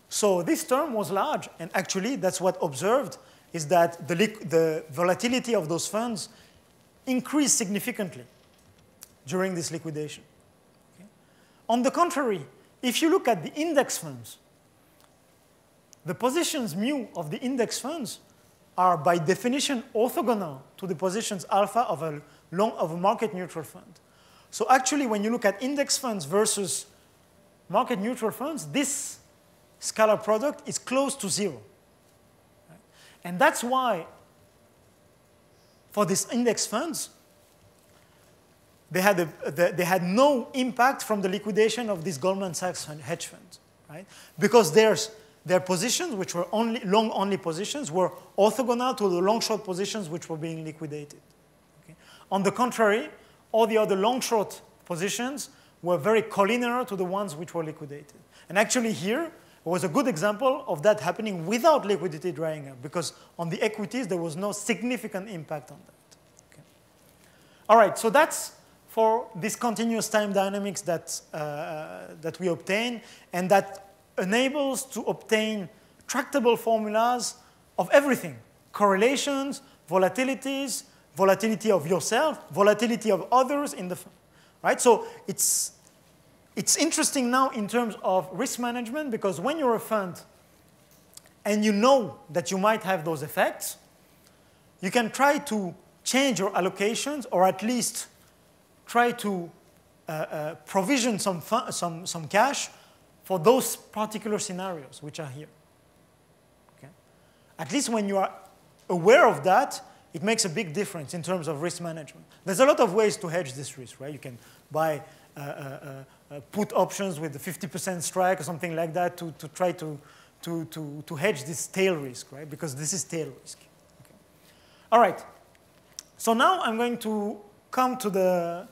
So this term was large, and actually, that's what observed is that the, the volatility of those funds increased significantly during this liquidation. Okay? On the contrary, if you look at the index funds, the positions mu of the index funds are by definition orthogonal to the positions alpha of a, long, of a market neutral fund. So actually, when you look at index funds versus market neutral funds, this scalar product is close to zero. And that's why for these index funds, they had, a, they had no impact from the liquidation of these Goldman Sachs hedge funds, right? Because there's, their positions, which were only long-only positions, were orthogonal to the long-short positions which were being liquidated. Okay? On the contrary, all the other long-short positions were very collinear to the ones which were liquidated. And actually here, was a good example of that happening without liquidity drying up because on the equities there was no significant impact on that. Okay. All right, so that's for this continuous time dynamics that, uh, that we obtain and that enables to obtain tractable formulas of everything, correlations, volatilities, volatility of yourself, volatility of others in the, right? So it's it's interesting now in terms of risk management because when you're a fund and you know that you might have those effects, you can try to change your allocations or at least try to uh, uh, provision some, some, some cash for those particular scenarios which are here. Okay? At least when you are aware of that, it makes a big difference in terms of risk management. There's a lot of ways to hedge this risk, right? You can buy uh, uh, uh uh, put options with a 50% strike or something like that to, to try to, to, to, to hedge this tail risk, right? Because this is tail risk. Okay. All right. So now I'm going to come to the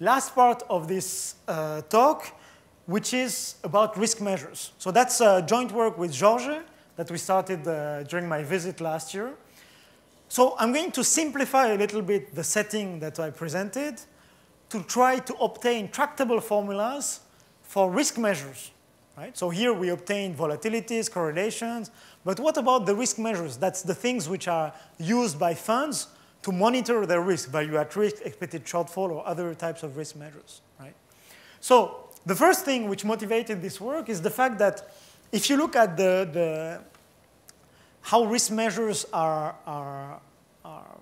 last part of this uh, talk, which is about risk measures. So that's a joint work with Georges that we started uh, during my visit last year. So I'm going to simplify a little bit the setting that I presented to try to obtain tractable formulas for risk measures. Right? So here we obtain volatilities, correlations, but what about the risk measures? That's the things which are used by funds to monitor their risk, value at risk, expected shortfall, or other types of risk measures. Right? So the first thing which motivated this work is the fact that if you look at the, the how risk measures are, are, are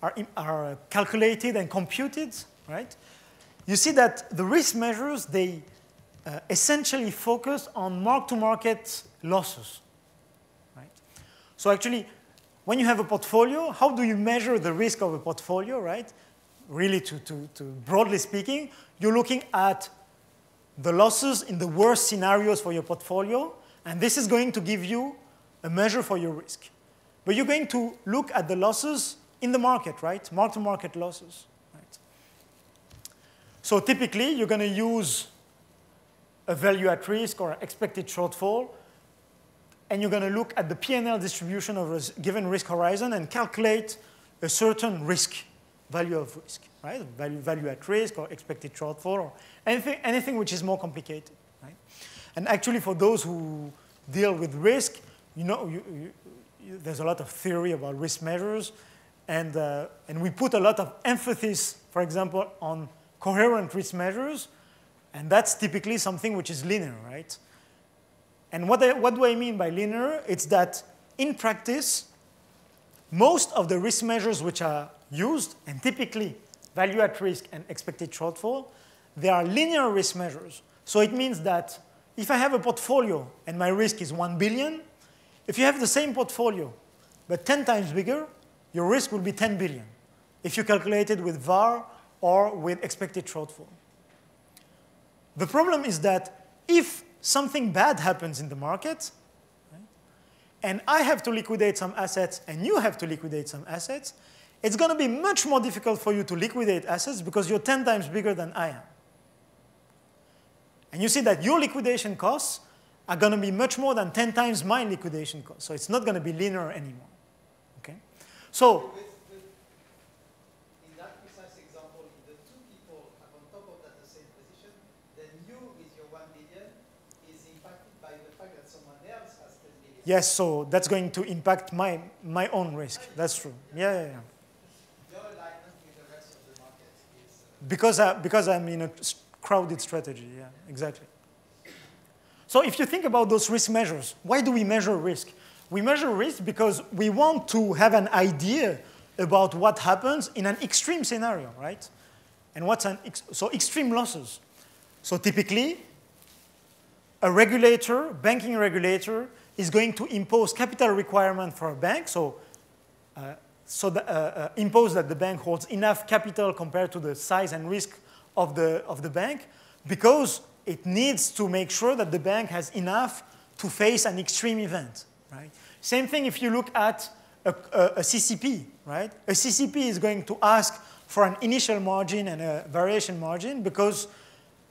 are, are calculated and computed right? You see that the risk measures, they uh, essentially focus on mark-to-market losses, right? So actually, when you have a portfolio, how do you measure the risk of a portfolio, right? Really, to, to, to broadly speaking, you're looking at the losses in the worst scenarios for your portfolio, and this is going to give you a measure for your risk. But you're going to look at the losses in the market, right? Mark-to-market losses. Right? So typically, you're going to use a value at risk or expected shortfall, and you're going to look at the P&L distribution of a given risk horizon and calculate a certain risk, value of risk, right? Value, value at risk or expected shortfall or anything, anything which is more complicated, right? And actually, for those who deal with risk, you know, you, you, you, there's a lot of theory about risk measures, and, uh, and we put a lot of emphasis, for example, on coherent risk measures, and that's typically something which is linear, right? And what, I, what do I mean by linear? It's that in practice, most of the risk measures which are used, and typically value at risk and expected shortfall, they are linear risk measures. So it means that if I have a portfolio and my risk is 1 billion, if you have the same portfolio but 10 times bigger, your risk will be 10 billion if you calculate it with VAR or with expected shortfall. The problem is that if something bad happens in the market, and I have to liquidate some assets and you have to liquidate some assets, it's going to be much more difficult for you to liquidate assets because you're 10 times bigger than I am. And you see that your liquidation costs are going to be much more than 10 times my liquidation costs. So it's not going to be linear anymore. Okay? So With, with, in that precise example, if the two people have on top of that the same position, then you with your 1 billion is impacted by the fact that someone else has 10 billion. Yes, so that's going to impact my, my own risk. That's true. Yeah, yeah, yeah. Uh, Because, I, because I'm in a crowded strategy, yeah, exactly. So if you think about those risk measures, why do we measure risk? We measure risk because we want to have an idea about what happens in an extreme scenario, right? And what's an ex- so extreme losses. So typically, a regulator, banking regulator, is going to impose capital requirement for a bank. So uh, so the, uh, uh, impose that the bank holds enough capital compared to the size and risk of the, of the bank because it needs to make sure that the bank has enough to face an extreme event, right? Same thing if you look at a, a, a CCP, right? A CCP is going to ask for an initial margin and a variation margin because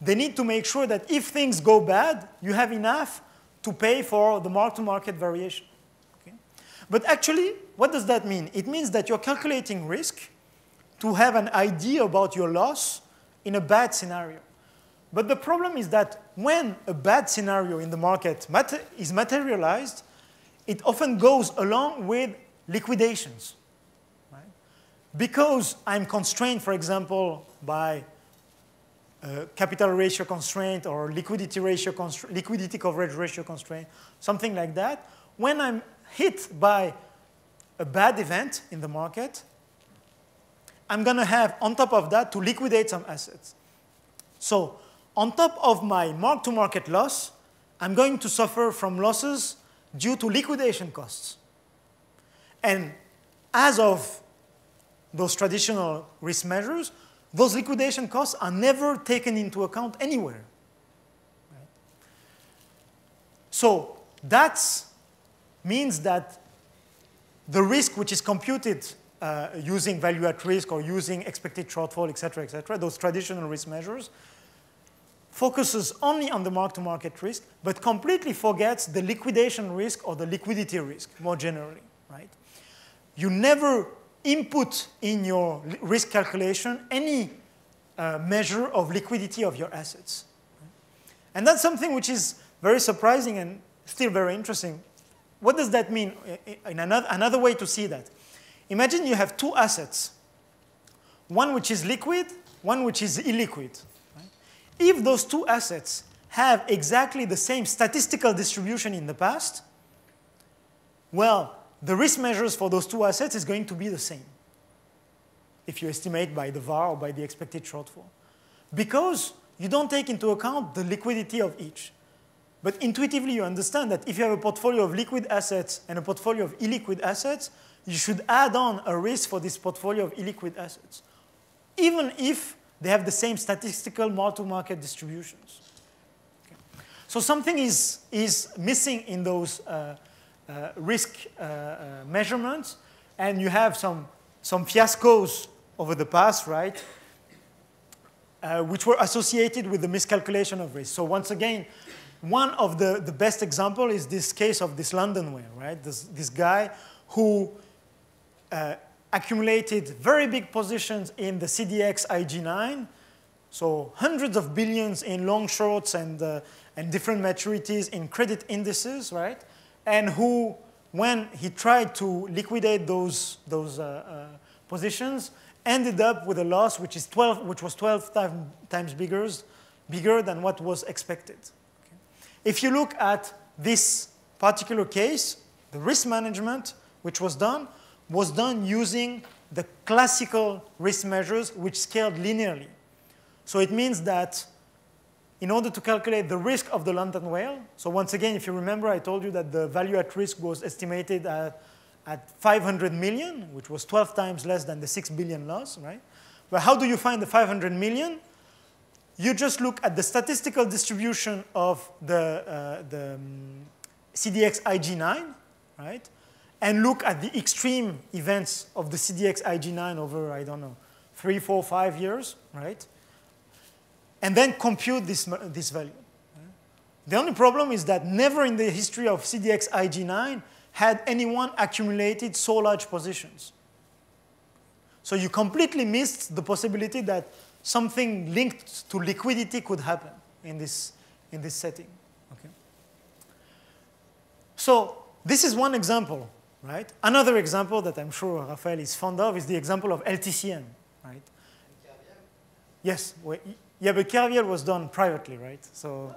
they need to make sure that if things go bad, you have enough to pay for the mark-to-market variation. Okay? But actually, what does that mean? It means that you're calculating risk to have an idea about your loss in a bad scenario. But the problem is that when a bad scenario in the market is materialized, it often goes along with liquidations. Right? Because I'm constrained, for example, by uh, capital ratio constraint or liquidity ratio liquidity coverage ratio constraint, something like that. When I'm hit by a bad event in the market, I'm going to have on top of that to liquidate some assets. So on top of my mark-to-market loss, I'm going to suffer from losses due to liquidation costs. And as of those traditional risk measures, those liquidation costs are never taken into account anywhere. So that means that the risk which is computed uh, using value at risk or using expected shortfall, et cetera, et cetera, those traditional risk measures, focuses only on the mark-to-market risk, but completely forgets the liquidation risk or the liquidity risk more generally, right? You never input in your risk calculation any uh, measure of liquidity of your assets. And that's something which is very surprising and still very interesting. What does that mean? In another, another way to see that. Imagine you have two assets, one which is liquid, one which is illiquid. If those two assets have exactly the same statistical distribution in the past, well, the risk measures for those two assets is going to be the same. if you estimate by the VAR or by the expected shortfall. Because you don't take into account the liquidity of each. But intuitively, you understand that if you have a portfolio of liquid assets and a portfolio of illiquid assets, you should add on a risk for this portfolio of illiquid assets, even if they have the same statistical mark-to-market distributions. Okay. So something is, is missing in those uh, uh, risk uh, uh measurements, and you have some, some fiascos over the past, right, uh, which were associated with the miscalculation of risk. So once again, one of the, the best example is this case of this London whale, right? This, this guy who uh, accumulated very big positions in the CDX IG9, so hundreds of billions in long shorts and, uh, and different maturities in credit indices, right? And who, when he tried to liquidate those, those uh, uh positions, ended up with a loss which, is 12, which was 12 time, times bigger, bigger than what was expected. If you look at this particular case, the risk management which was done was done using the classical risk measures which scaled linearly. So it means that in order to calculate the risk of the London whale, so once again, if you remember, I told you that the value at risk was estimated at, at 500 million, which was 12 times less than the 6 billion loss, right? But how do you find the 500 million? you just look at the statistical distribution of the, uh, the um, CDX IG9, right? And look at the extreme events of the CDX IG9 over, I don't know, three, four, five years, right? And then compute this, this value. The only problem is that never in the history of CDX IG9 had anyone accumulated so large positions. So you completely missed the possibility that something linked to liquidity could happen in this, in this setting. Okay? So this is one example, right? Another example that I'm sure Raphael is fond of is the example of LTCM, right? Yes, yeah, but Kerviel was done privately, right? So.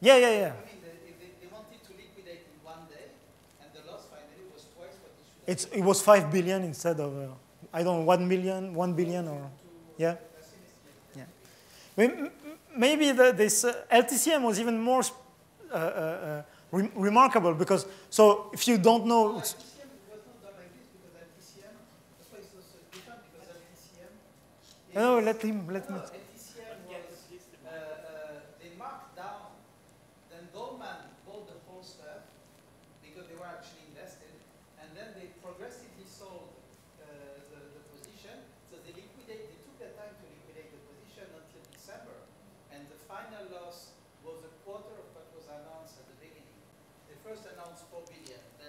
Yeah, yeah, yeah. I mean, they, they, they wanted to liquidate in one day, and the loss finally was twice what they should have. It's, it was 5 billion instead of, uh, I don't know, 1 million, 1 billion or. Yeah? Yeah. Maybe the, this uh, LTCM was even more uh, uh, uh, re remarkable because, so if you don't know. No, let him, let me.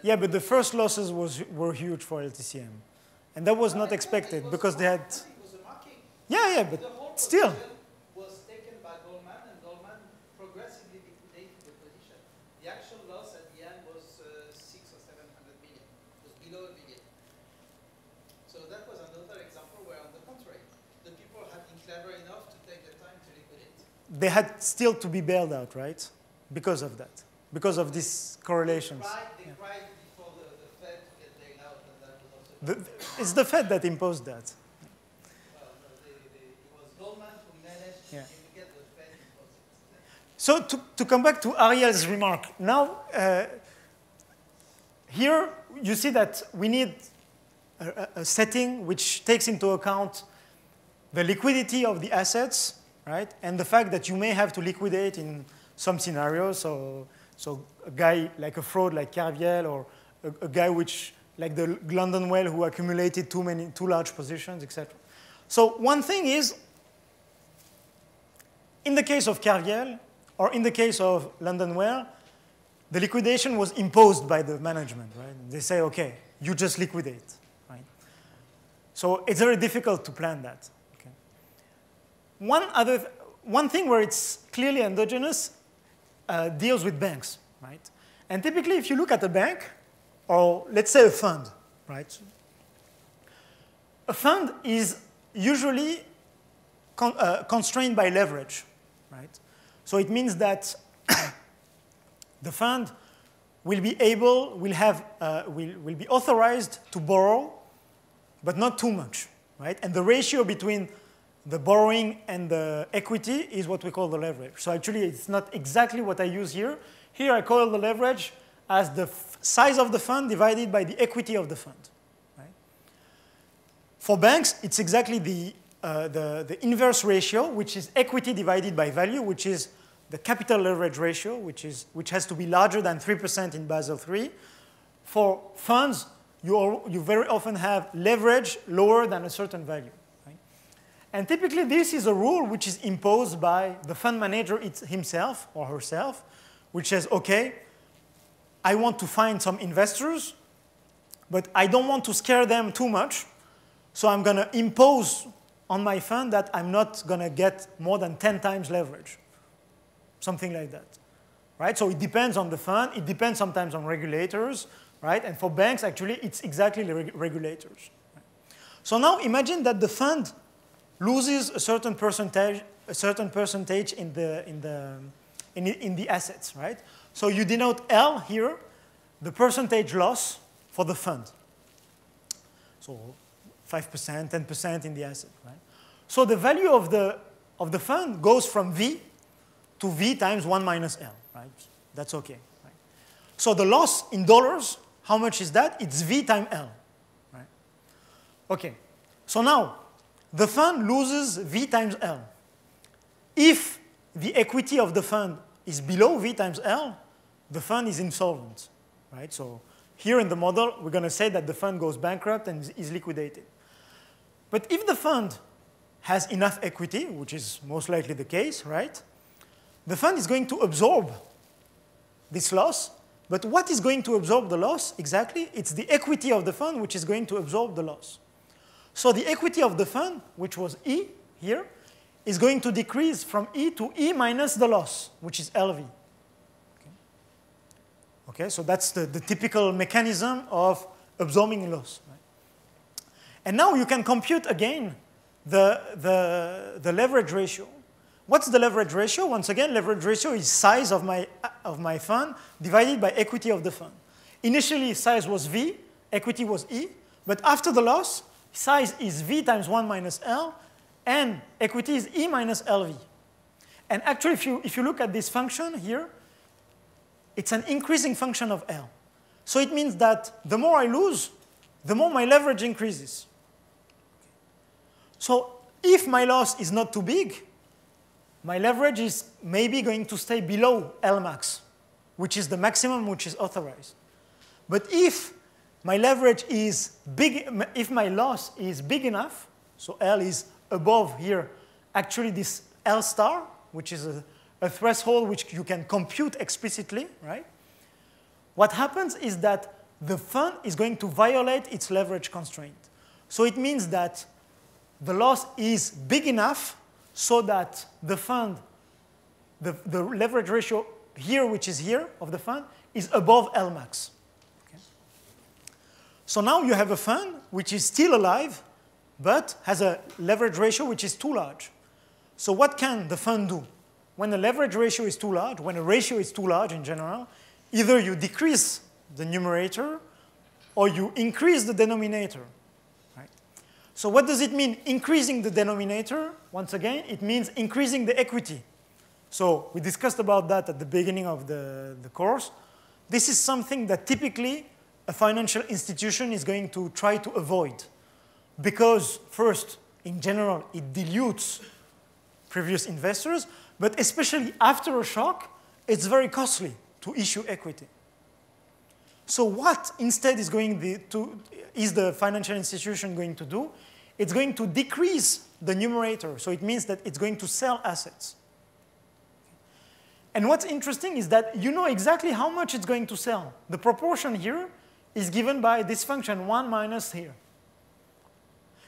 Yeah, but the first losses was, were huge for LTCM. And that was not expected because they had. Yeah, yeah, but still. Was taken by Goldman, and Goldman progressively liquidated the position. The actual loss at the end was uh, six or seven hundred million. It was below a billion. So that was another example where, on the contrary, the people had been clever enough to take the time to liquidate. They had still to be bailed out, right? Because of that, because of these correlations. They cried, they cried the, it's the Fed that imposed that. So to, to come back to Ariel's remark, now uh, here you see that we need a, a, setting which takes into account the liquidity of the assets, right, and the fact that you may have to liquidate in some scenarios. So, so a guy like a fraud like Kerviel or a, a guy which like the London whale who accumulated too many, too large positions, etc. So one thing is, in the case of Kerviel, or in the case of London whale, the liquidation was imposed by the management, right? They say, okay, you just liquidate, right? So it's very difficult to plan that. Okay? One other, one thing where it's clearly endogenous uh, deals with banks, right? And typically, if you look at a bank, or let's say a fund, right? A fund is usually con uh, constrained by leverage, right? So it means that the fund will be able, will have, uh, will, will be authorized to borrow, but not too much, right? And the ratio between the borrowing and the equity is what we call the leverage. So actually, it's not exactly what I use here. Here, I call the leverage as the size of the fund divided by the equity of the fund. Right? For banks, it's exactly the, uh, the, the inverse ratio, which is equity divided by value, which is the capital leverage ratio, which, is, which has to be larger than 3% in Basel III. For funds, you, you very often have leverage lower than a certain value. And typically, this is a rule which is imposed by the fund manager himself or herself, which says, okay, I want to find some investors, but I don't want to scare them too much, so I'm going to impose on my fund that I'm not going to get more than 10 times leverage, something like that. Right? So it depends on the fund. It depends sometimes on regulators. Right? And for banks, actually, it's exactly the reg regulators. So now imagine that the fund loses a certain percentage, a certain percentage in the, in the, in, in the assets. Right? So you denote L here, the percentage loss for the fund. So 5%, 10% in the asset, right? So the value of the, of the fund goes from V to V times 1 minus L, right? That's okay. Right? So the loss in dollars, how much is that? It's V times L, right? Okay. So now, the fund loses V times L. If the equity of the fund is below V times L, the fund is insolvent, right? So here in the model, we're going to say that the fund goes bankrupt and is liquidated. But if the fund has enough equity, which is most likely the case, right? The fund is going to absorb this loss. But what is going to absorb the loss exactly? It's the equity of the fund which is going to absorb the loss. So the equity of the fund, which was E here, is going to decrease from E to E minus the loss, which is LV. Okay, okay so that's the, the typical mechanism of absorbing loss. Right? And now you can compute again the, the, the leverage ratio. What's the leverage ratio? Once again, leverage ratio is size of my, of my fund divided by equity of the fund. Initially, size was V, equity was E, but after the loss, size is V times 1 minus L, and equity is E minus LV. And actually, if you, if you look at this function here, it's an increasing function of L. So it means that the more I lose, the more my leverage increases. So if my loss is not too big, my leverage is maybe going to stay below Lmax, which is the maximum which is authorized. But if my leverage is big, if my loss is big enough, so L is above here, actually this L star, which is a, a threshold which you can compute explicitly, right? What happens is that the fund is going to violate its leverage constraint. So it means that the loss is big enough so that the fund, the, the leverage ratio here, which is here of the fund, is above Lmax. Okay? So now you have a fund which is still alive, but has a leverage ratio which is too large. So what can the fund do? When the leverage ratio is too large, when a ratio is too large in general, either you decrease the numerator or you increase the denominator. So what does it mean, increasing the denominator? Once again, it means increasing the equity. So we discussed about that at the beginning of the, the course. This is something that typically a financial institution is going to try to avoid. Because first, in general, it dilutes previous investors, but especially after a shock, it's very costly to issue equity. So what instead is, going to, is the financial institution going to do? it's going to decrease the numerator. So it means that it's going to sell assets. And what's interesting is that you know exactly how much it's going to sell. The proportion here is given by this function, 1 minus here.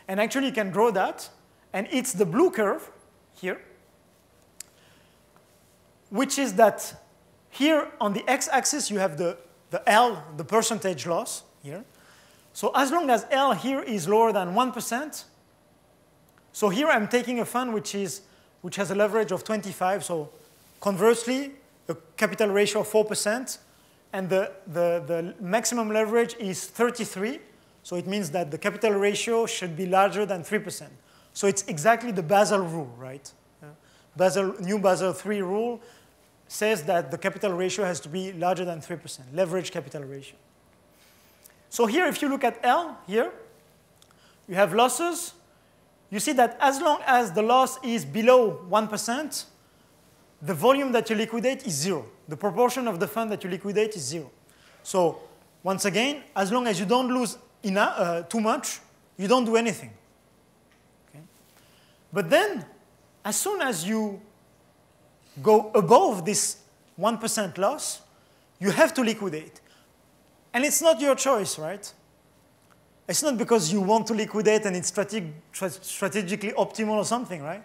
And actually, you can draw that. And it's the blue curve here, which is that here on the x-axis, you have the, the L, the percentage loss here. So as long as L here is lower than 1%, so here I'm taking a fund which, is, which has a leverage of 25, so conversely, a capital ratio of 4%, and the, the, the maximum leverage is 33. So it means that the capital ratio should be larger than 3%. So it's exactly the Basel rule, right? Basel, new Basel III rule says that the capital ratio has to be larger than 3%, leverage capital ratio. So here, if you look at L here, you have losses. You see that as long as the loss is below 1%, the volume that you liquidate is zero. The proportion of the fund that you liquidate is zero. So once again, as long as you don't lose enough, uh, too much, you don't do anything. Okay? But then, as soon as you go above this 1% loss, you have to liquidate. And it's not your choice, right? It's not because you want to liquidate and it's strategic, strategically optimal or something, right?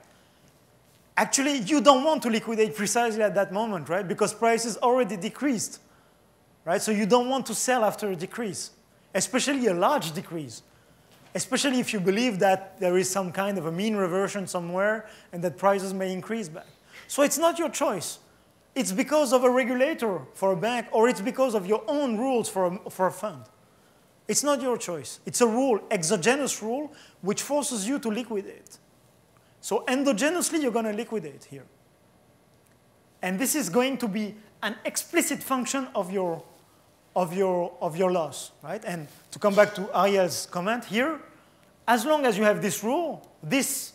Actually, you don't want to liquidate precisely at that moment, right? Because prices already decreased, right? So you don't want to sell after a decrease, especially a large decrease, especially if you believe that there is some kind of a mean reversion somewhere and that prices may increase back. So it's not your choice. It's because of a regulator for a bank or it's because of your own rules for a, for a fund. It's not your choice. It's a rule, exogenous rule, which forces you to liquidate. So endogenously, you're going to liquidate here. And this is going to be an explicit function of your, of your, of your loss, right? And to come back to Ariel's comment here, as long as you have this rule, this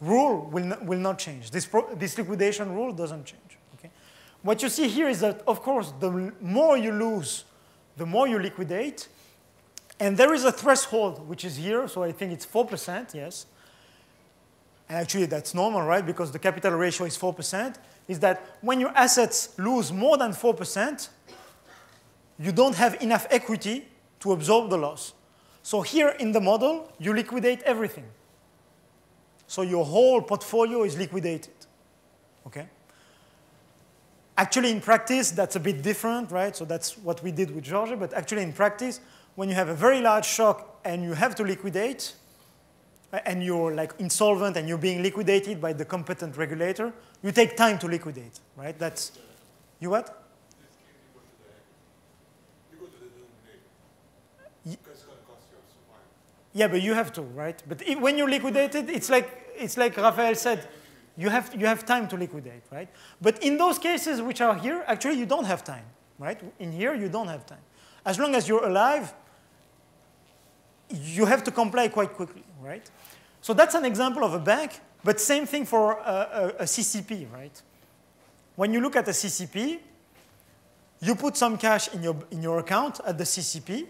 rule will not, will not change. This, this liquidation rule doesn't change. Okay? What you see here is that, of course, the more you lose, the more you liquidate. And there is a threshold, which is here. So I think it's 4%, yes. And actually, that's normal, right? Because the capital ratio is 4%. Is that when your assets lose more than 4%, you don't have enough equity to absorb the loss. So here in the model, you liquidate everything. So your whole portfolio is liquidated. Okay? Actually, in practice, that's a bit different, right? So that's what we did with Georgia. But actually, in practice, when you have a very large shock and you have to liquidate, uh, and you're like insolvent and you're being liquidated by the competent regulator, you take time to liquidate, right? That's, you what? Yeah, but you have to, right? But if, when you liquidate it, it's like, it's like Raphael said, you have, you have time to liquidate, right? But in those cases which are here, actually you don't have time, right? In here, you don't have time. As long as you're alive, you have to comply quite quickly, right? So that's an example of a bank, but same thing for a, a, a CCP, right? When you look at a CCP, you put some cash in your, in your account at the CCP.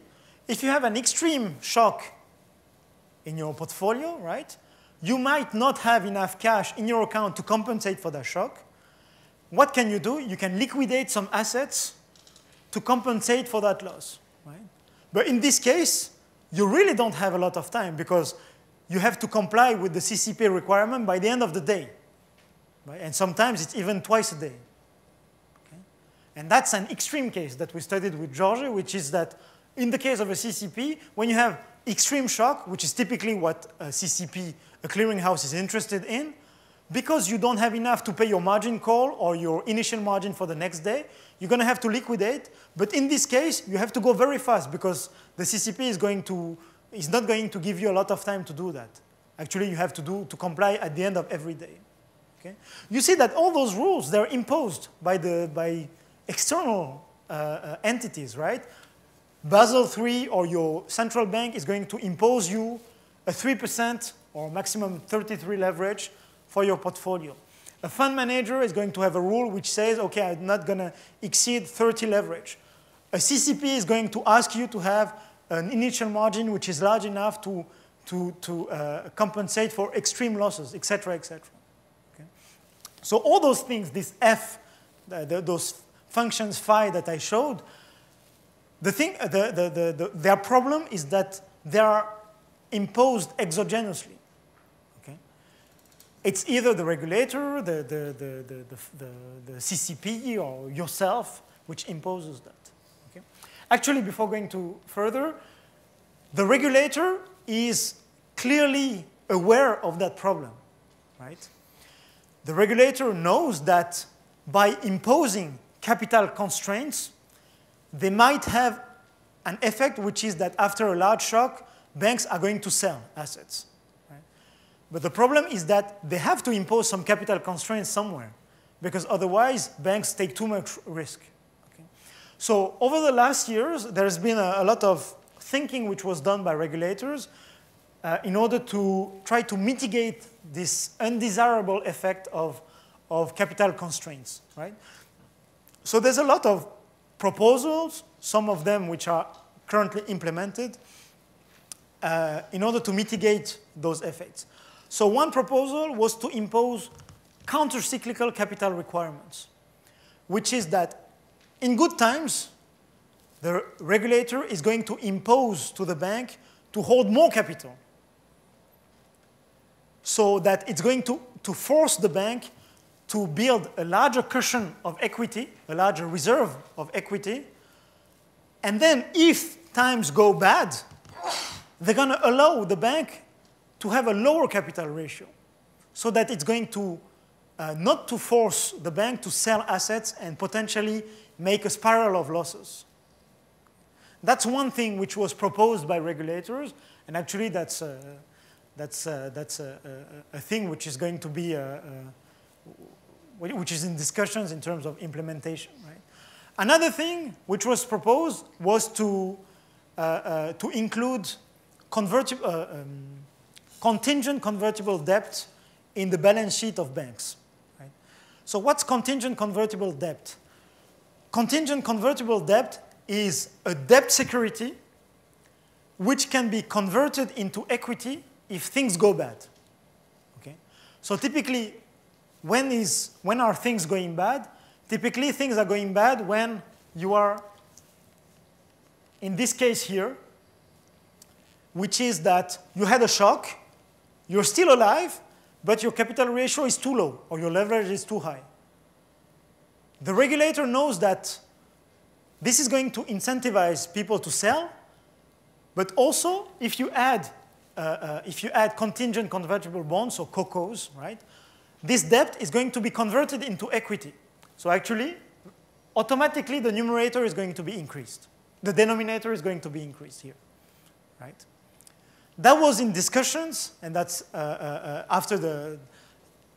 If you have an extreme shock in your portfolio, right, you might not have enough cash in your account to compensate for that shock. What can you do? You can liquidate some assets to compensate for that loss, right? But in this case, you really don't have a lot of time because you have to comply with the CCP requirement by the end of the day. Right? And sometimes it's even twice a day. Okay? And that's an extreme case that we studied with Georgia, which is that in the case of a CCP, when you have extreme shock, which is typically what a CCP, a clearinghouse, is interested in, because you don't have enough to pay your margin call or your initial margin for the next day, you're going to have to liquidate. But in this case, you have to go very fast because the CCP is, going to, is not going to give you a lot of time to do that. Actually, you have to, do, to comply at the end of every day. Okay? You see that all those rules, they're imposed by, the, by external uh, uh, entities, right? Basel III or your central bank is going to impose you a 3% or maximum 33 leverage for your portfolio. A fund manager is going to have a rule which says, okay, I'm not going to exceed 30 leverage. A CCP is going to ask you to have an initial margin which is large enough to, to, to uh, compensate for extreme losses, et cetera, et cetera. Okay? So all those things, this F, the, those functions phi that I showed, the thing, uh, the, the, the, the, their problem is that they are imposed exogenously. Okay? It's either the regulator, the, the, the, the, CCP, or yourself, which imposes that. Okay? Actually, before going to further, the regulator is clearly aware of that problem, right? The regulator knows that by imposing capital constraints, they might have an effect which is that after a large shock, banks are going to sell assets. But the problem is that they have to impose some capital constraints somewhere because otherwise banks take too much risk. Okay? So over the last years, there's been a, a lot of thinking which was done by regulators uh, in order to try to mitigate this undesirable effect of, of capital constraints, right? So there's a lot of proposals, some of them which are currently implemented, uh, in order to mitigate those effects. So one proposal was to impose counter-cyclical capital requirements, which is that in good times, the regulator is going to impose to the bank to hold more capital so that it's going to, to force the bank to build a larger cushion of equity, a larger reserve of equity. And then if times go bad, they're going to allow the bank to have a lower capital ratio so that it's going to uh, not to force the bank to sell assets and potentially make a spiral of losses. That's one thing which was proposed by regulators, and actually that's, uh, that's, uh, that's a, a, a, thing which is going to be, uh, uh, which is in discussions in terms of implementation. Right? Another thing which was proposed was to, uh, to include convertible, um, contingent convertible debt in the balance sheet of banks. Right? So what's contingent convertible debt? Contingent convertible debt is a debt security which can be converted into equity if things go bad. Okay? So typically, when, is, when are things going bad? Typically, things are going bad when you are, in this case here, which is that you had a shock, you're still alive, but your capital ratio is too low or your leverage is too high. The regulator knows that this is going to incentivize people to sell, but also if you add, uh, uh, if you add contingent convertible bonds or COCOs, right, this debt is going to be converted into equity. So actually, automatically the numerator is going to be increased. The denominator is going to be increased here, right? That was in discussions, and that's uh, uh, uh after the,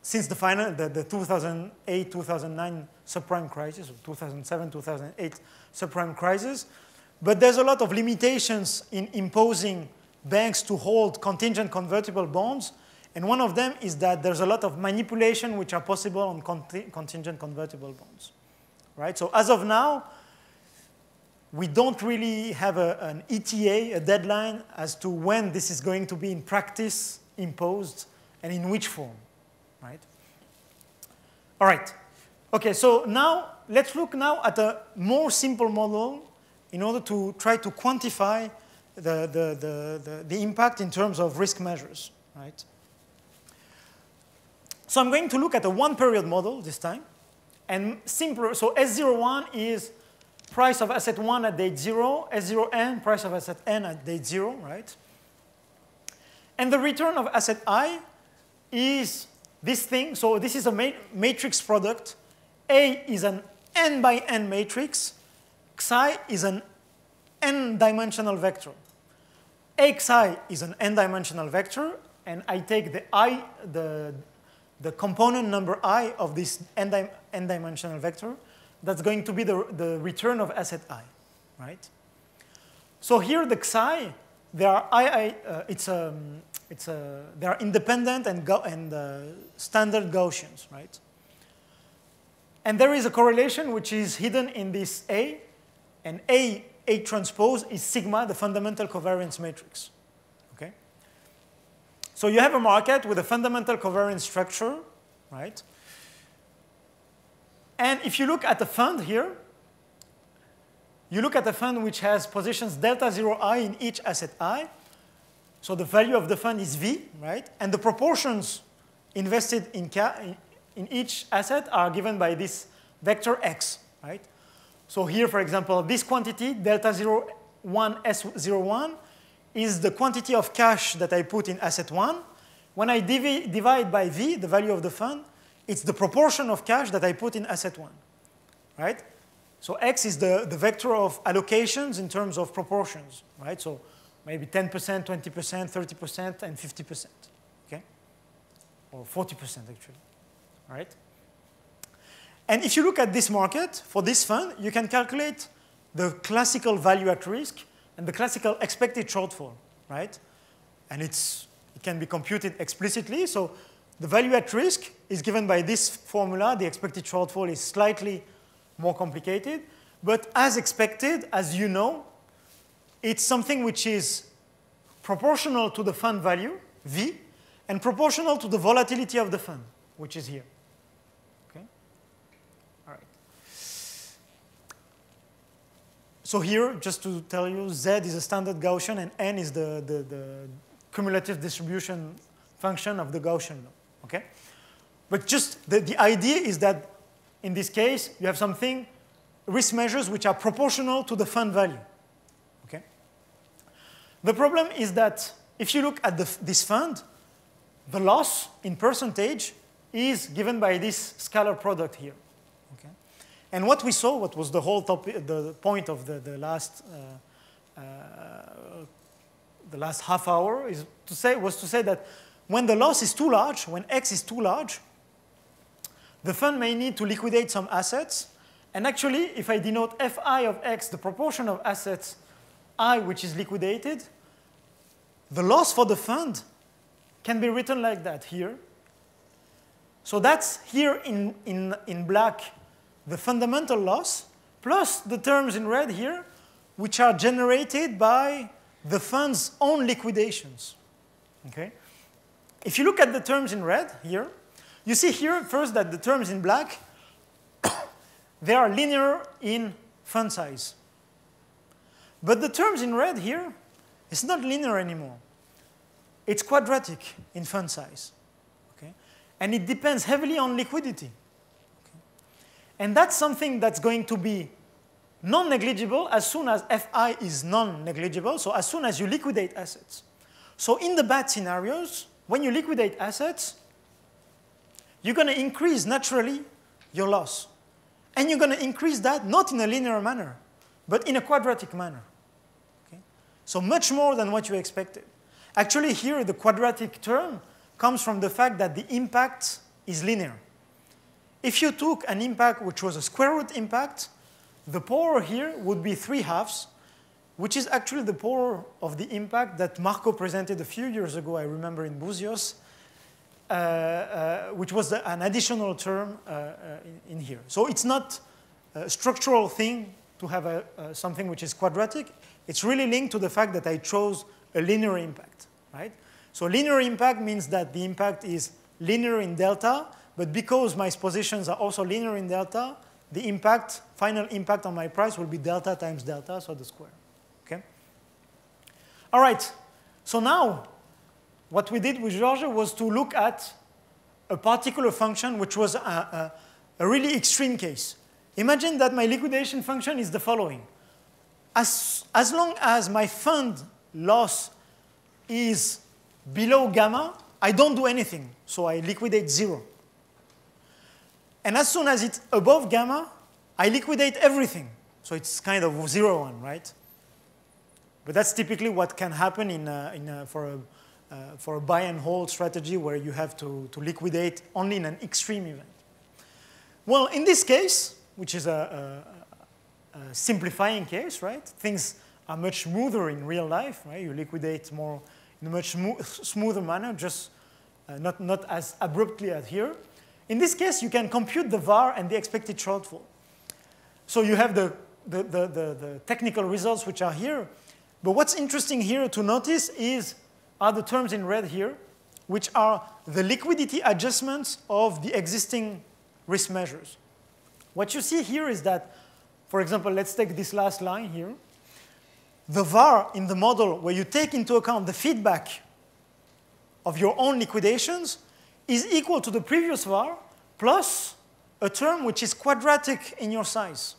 since the final, the, the 2008, 2009 subprime crisis, or 2007, 2008 subprime crisis. But there's a lot of limitations in imposing banks to hold contingent convertible bonds. And one of them is that there's a lot of manipulation which are possible on contingent convertible bonds. Right? So as of now, we don't really have a, an ETA, a deadline, as to when this is going to be in practice imposed and in which form. Right? All right. Okay, so now let's look now at a more simple model in order to try to quantify the, the, the, the, the impact in terms of risk measures, right? So I'm going to look at a one-period model this time. And simpler, so S01 is price of asset 1 at date 0, S0n, price of asset n at date 0, right? And the return of asset i is this thing. So this is a matrix product a is an n by n matrix. Xi is an n-dimensional vector. Xi is an n-dimensional vector, and I take the i, the, the component number i of this n-dimensional vector. That's going to be the, the return of asset i, right? So here the xi, they are I, I uh, it's a, um, it's a, they are independent and, go, and uh, standard Gaussians, right? And there is a correlation which is hidden in this A, and A, A transpose is sigma, the fundamental covariance matrix. So you have a market with a fundamental covariance structure, right? And if you look at the fund here, you look at a fund which has positions delta 0 i in each asset i. So the value of the fund is V, right? And the proportions invested in, in each asset are given by this vector x, right? So here, for example, this quantity, delta 0, 1, S01, is the quantity of cash that I put in asset 1. When I div divide by V, the value of the fund, it's the proportion of cash that I put in asset 1, right? So x is the, the vector of allocations in terms of proportions, right? So maybe 10%, 20%, 30%, and 50%, okay? Or 40% actually, all right? And if you look at this market, for this fund, you can calculate the classical value at risk and the classical expected shortfall, right? And it's, it can be computed explicitly. So the value at risk is given by this formula. The expected shortfall is slightly more complicated. But as expected, as you know, it's something which is proportional to the fund value, V, and proportional to the volatility of the fund, which is here. Okay? All right. So here, just to tell you, Z is a standard Gaussian, and N is the, the, the cumulative distribution function of the Gaussian. Okay? But just the, the idea is that in this case, you have something, risk measures which are proportional to the fund value. Okay? The problem is that if you look at the, this fund, the loss in percentage is given by this scalar product here. And what we saw, what was the whole topic, the point of the, the last uh, uh, the last half hour is to say, was to say that when the loss is too large, when x is too large, the fund may need to liquidate some assets. And actually, if I denote fi of x, the proportion of assets i which is liquidated, the loss for the fund can be written like that here. So that's here in, in, in black, the fundamental loss, plus the terms in red here, which are generated by the fund's own liquidations. Okay? If you look at the terms in red here, you see here first that the terms in black, they are linear in fund size. But the terms in red here, it's not linear anymore. It's quadratic in fund size. Okay? And it depends heavily on liquidity. And that's something that's going to be non-negligible as soon as Fi is non-negligible, so as soon as you liquidate assets. So in the bad scenarios, when you liquidate assets, you're going to increase naturally your loss. And you're going to increase that not in a linear manner, but in a quadratic manner. Okay? So much more than what you expected. Actually, here, the quadratic term comes from the fact that the impact is linear. If you took an impact which was a square root impact, the power here would be 3 halves, which is actually the power of the impact that Marco presented a few years ago, I remember in Buzios, uh, uh, which was the, an additional term uh, uh in, in, here. So it's not a structural thing to have a, something which is quadratic. It's really linked to the fact that I chose a linear impact, right? So linear impact means that the impact is linear in delta, but because my positions are also linear in delta, the impact, final impact on my price will be delta times delta, so the square. Okay? All right, so now what we did with George was to look at a particular function which was a, a, a really extreme case. Imagine that my liquidation function is the following. As, as long as my fund loss is below gamma, I don't do anything, so I liquidate zero. And as soon as it's above gamma, I liquidate everything. So it's kind of zero one, right? But that's typically what can happen in a, in a, for, a, uh, for a buy and hold strategy where you have to, to liquidate only in an extreme event. Well, in this case, which is a simplifying case, right? Things are much smoother in real life, right? You liquidate more in a much smoother manner, just uh, not, not as abruptly as here. In this case, you can compute the VAR and the expected shortfall. So you have the, the, the, the, the technical results which are here. But what's interesting here to notice is are the terms in red here, which are the liquidity adjustments of the existing risk measures. What you see here is that, for example, let's take this last line here. The VAR in the model where you take into account the feedback of your own liquidations is equal to the previous var plus a term which is quadratic in your size.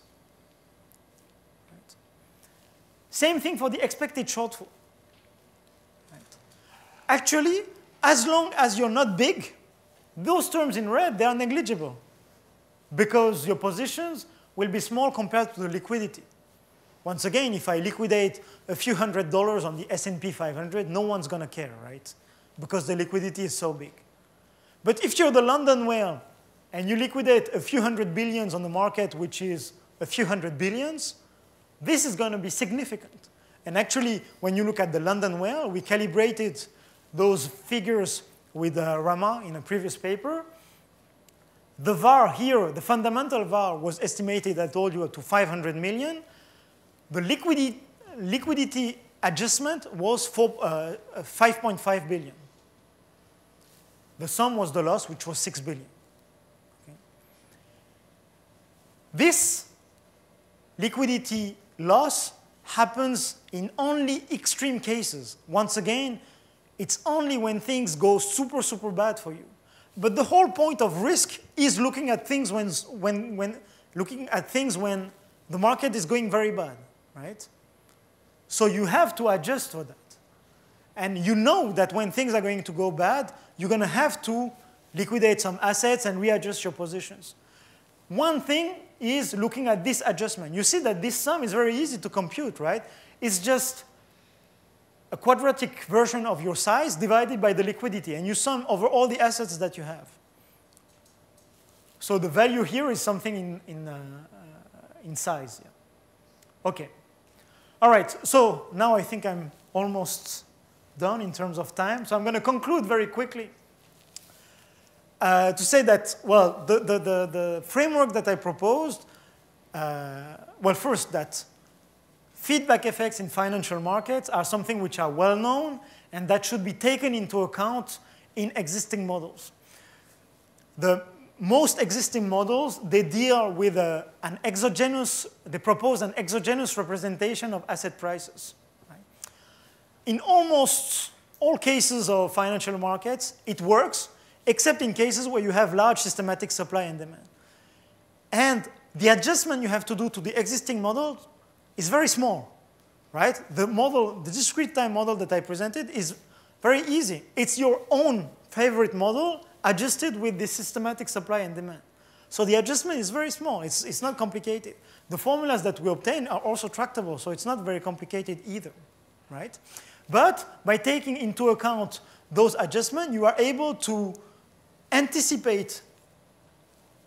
Right. Same thing for the expected shortfall. Right. Actually, as long as you're not big, those terms in red, they are negligible because your positions will be small compared to the liquidity. Once again, if I liquidate a few hundred dollars on the S&P 500, no one's going to care, right? Because the liquidity is so big. But if you're the London whale and you liquidate a few hundred billions on the market, which is a few hundred billions, this is going to be significant. And actually, when you look at the London whale, we calibrated those figures with uh, Rama in a previous paper. The VAR here, the fundamental VAR, was estimated, I told you, to 500 million. The liquidity, liquidity adjustment was for, uh, 5.5 billion. The sum was the loss, which was 6 billion. Okay. This liquidity loss happens in only extreme cases. Once again, it's only when things go super, super bad for you. But the whole point of risk is looking at things when, when, when looking at things when the market is going very bad, right? So you have to adjust for that. And you know that when things are going to go bad, you're going to have to liquidate some assets and readjust your positions. One thing is looking at this adjustment. You see that this sum is very easy to compute, right? It's just a quadratic version of your size divided by the liquidity, and you sum over all the assets that you have. So the value here is something in, in, uh, in size. Yeah. Okay. All right, so now I think I'm almost done in terms of time. So I'm going to conclude very quickly uh, to say that, well, the, the, the, the framework that I proposed, uh, well, first that Feedback effects in financial markets are something which are well known and that should be taken into account in existing models. The most existing models, they deal with a, an exogenous, they propose an exogenous representation of asset prices. In almost all cases of financial markets, it works, except in cases where you have large systematic supply and demand. And the adjustment you have to do to the existing model is very small, right? The model, the discrete time model that I presented is very easy. It's your own favorite model adjusted with the systematic supply and demand. So the adjustment is very small. It's, it's not complicated. The formulas that we obtain are also tractable, so it's not very complicated either, right? But by taking into account those adjustments, you are able to anticipate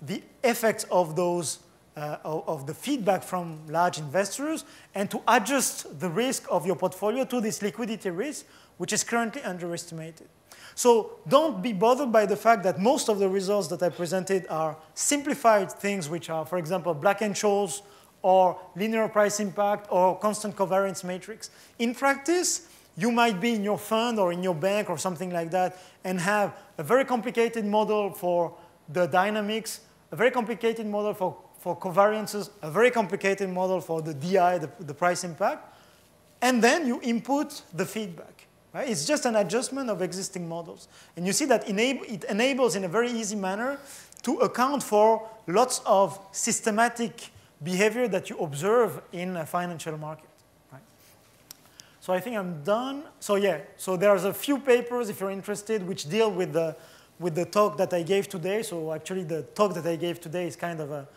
the effects of those uh, of the feedback from large investors and to adjust the risk of your portfolio to this liquidity risk, which is currently underestimated. So don't be bothered by the fact that most of the results that I presented are simplified things, which are, for example, Black-Scholes or linear price impact or constant covariance matrix. In practice, you might be in your fund or in your bank or something like that and have a very complicated model for the dynamics, a very complicated model for for covariances, a very complicated model for the DI, the, the price impact, and then you input the feedback. Right? It's just an adjustment of existing models. And you see that enable, it enables in a very easy manner to account for lots of systematic behavior that you observe in a financial market. So I think I'm done. So yeah, so there's a few papers, if you're interested, which deal with the, with the talk that I gave today. So actually the talk that I gave today is kind of a,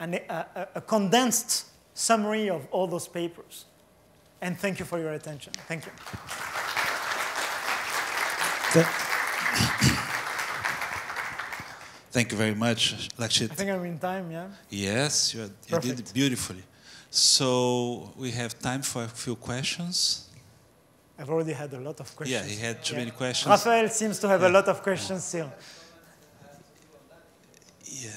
an, a, a condensed summary of all those papers. And thank you for your attention. Thank you. Thank you very much, Lakshithe. I think I'm in time, yeah? Yes, you, you did it beautifully. So we have time for a few questions. I've already had a lot of questions. Yeah, he had too yeah. many questions. Raphael seems to have yeah. a lot of questions still. Yeah.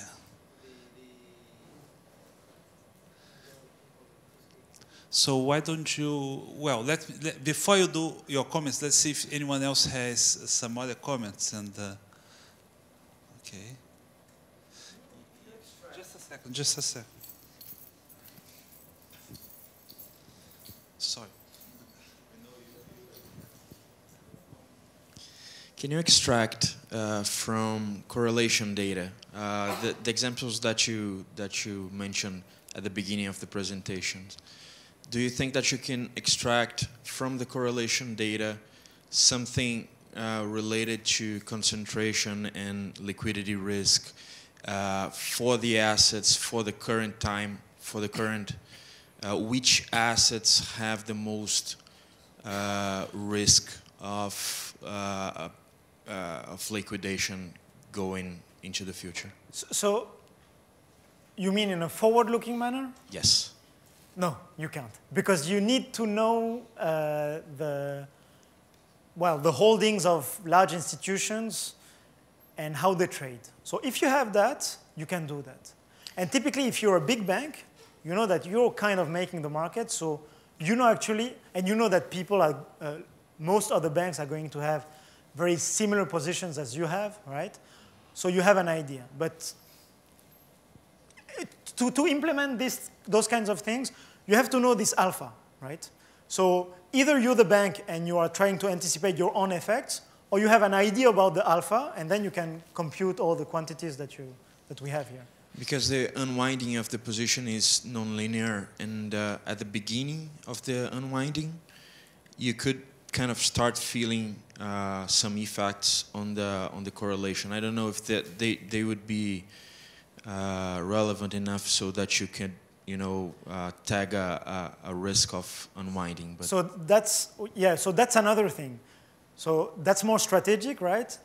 So why don't you, well, let, let, before you do your comments, let's see if anyone else has some other comments. And uh, okay, just a second. Sorry. Can you extract uh, from correlation data uh, the, the examples that you that you mentioned at the beginning of the presentations? do you think that you can extract from the correlation data something uh, related to concentration and liquidity risk uh, for the assets, for the current time, for the current, uh, which assets have the most uh, risk of, uh, uh, of liquidation going into the future? So, so you mean in a forward-looking manner? Yes. No, you can't, because you need to know uh, the well the holdings of large institutions and how they trade. So if you have that, you can do that. And typically, if you're a big bank, you know that you're kind of making the market. So you know actually, and you know that people are uh, most other banks are going to have very similar positions as you have, right? So you have an idea, but to, to implement this, those kinds of things, you have to know this alpha, right? So either you're the bank and you are trying to anticipate your own effects, or you have an idea about the alpha, and then you can compute all the quantities that, you, that we have here. Because the unwinding of the position is nonlinear, and uh, at the beginning of the unwinding, you could kind of start feeling uh, some effects on the on the correlation. I don't know if that they they would be uh, relevant enough so that you can you know uh, tag a, a, a, risk of unwinding. But so that's yeah. So that's another thing. So that's more strategic, right?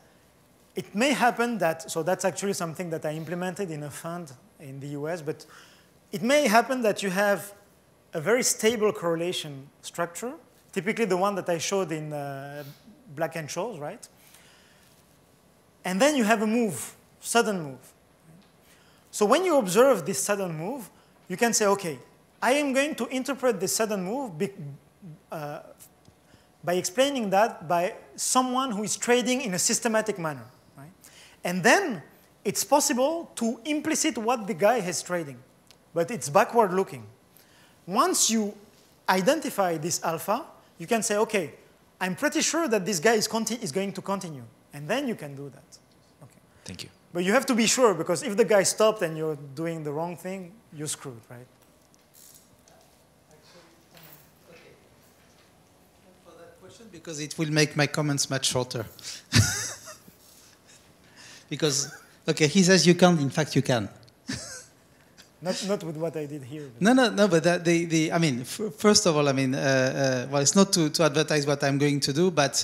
It may happen that so that's actually something that I implemented in a fund in the U.S. But it may happen that you have a very stable correlation structure typically the one that I showed in uh, Black-Scholes, right? And then you have a move, sudden move. So when you observe this sudden move, you can say, okay, I am going to interpret this sudden move uh, by explaining that by someone who is trading in a systematic manner. Right? And then it's possible to implicit what the guy is trading, but it's backward looking. Once you identify this alpha, you can say, okay, I'm pretty sure that this guy is, is going to continue. And then you can do that. Okay. Thank you. But you have to be sure, because if the guy stopped and you're doing the wrong thing, you're screwed, right? Because it will make my comments much shorter. because, okay, he says you can't, in fact, you can. Not, not with what I did here. No, no, no. But that, the, the, I mean, first of all, I mean, uh, uh, well, it's not to, to advertise what I'm going to do, but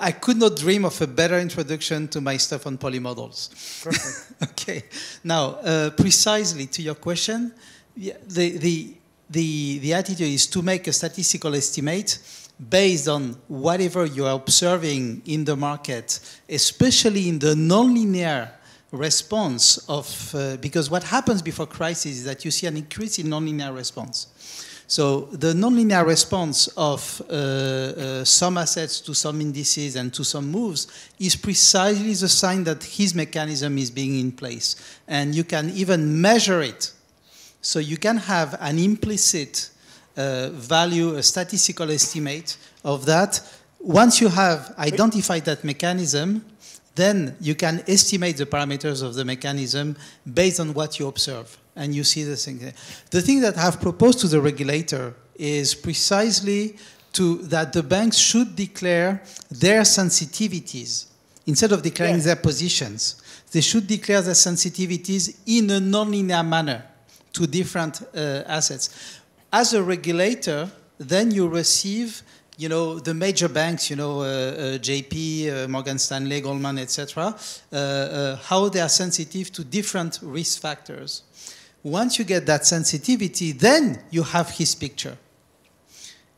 I could not dream of a better introduction to my stuff on polymodels. Perfect. okay. Now, uh, precisely to your question, the, the, the, the attitude is to make a statistical estimate based on whatever you are observing in the market, especially in the nonlinear response of, uh, because what happens before crisis is that you see an increase in nonlinear response. So the nonlinear response of uh, uh, some assets to some indices and to some moves is precisely the sign that his mechanism is being in place. And you can even measure it. So you can have an implicit uh, value, a statistical estimate of that. Once you have identified that mechanism, then you can estimate the parameters of the mechanism based on what you observe. And you see the thing. The thing that I've proposed to the regulator is precisely to, that the banks should declare their sensitivities instead of declaring yeah. their positions. They should declare their sensitivities in a nonlinear manner to different uh, assets. As a regulator, then you receive you know, the major banks, you know, uh, uh, JP, uh, Morgan Stanley, Goldman, etc., uh, uh, how they are sensitive to different risk factors. Once you get that sensitivity, then you have his picture.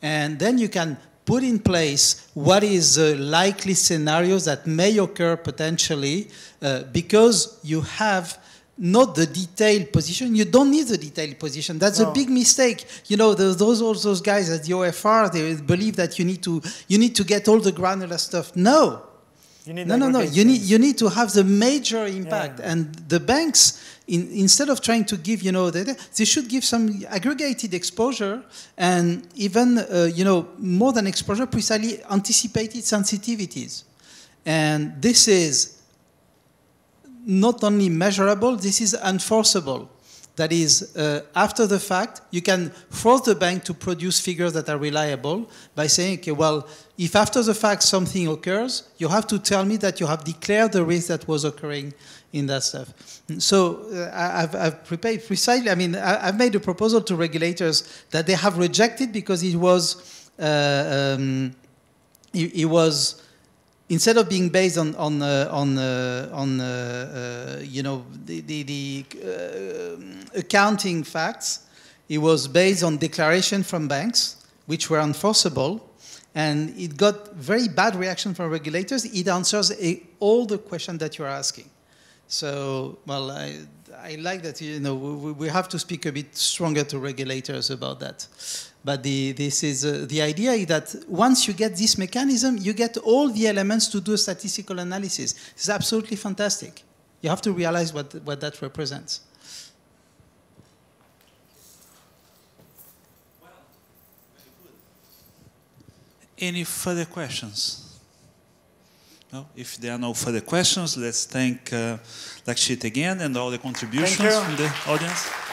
And then you can put in place what is the likely scenarios that may occur potentially uh, because you have not the detailed position. You don't need the detailed position. That's no. a big mistake. You know, those all those guys at the OFR, they believe that you need to you need to get all the granular stuff. No. no, no, no. You need you need to have the major impact, yeah. and the banks, in, instead of trying to give, you know, they, they should give some aggregated exposure, and even, uh, you know, more than exposure, precisely anticipated sensitivities, and this is not only measurable, this is enforceable. That is, uh, after the fact, you can force the bank to produce figures that are reliable by saying, okay, well, if after the fact something occurs, you have to tell me that you have declared the risk that was occurring in that stuff. So uh, I've, I've prepared precisely, I mean, I, I've made a proposal to regulators that they have rejected because it was, uh, um, it, it was instead of being based on on uh, on uh, on uh, uh, you know the the, the uh, accounting facts, it was based on declaration from banks which were enforceable, and it got very bad reaction from regulators. It answers a, all the questions that you are asking. So, well, I, I like that, you know, we, we have to speak a bit stronger to regulators about that. But the, this is, uh, the idea is that once you get this mechanism, you get all the elements to do a statistical analysis. It's absolutely fantastic. You have to realize what, what that represents. Any further questions? No? If there are no further questions, let's thank uh, Lakshithe again and all the contributions from the audience.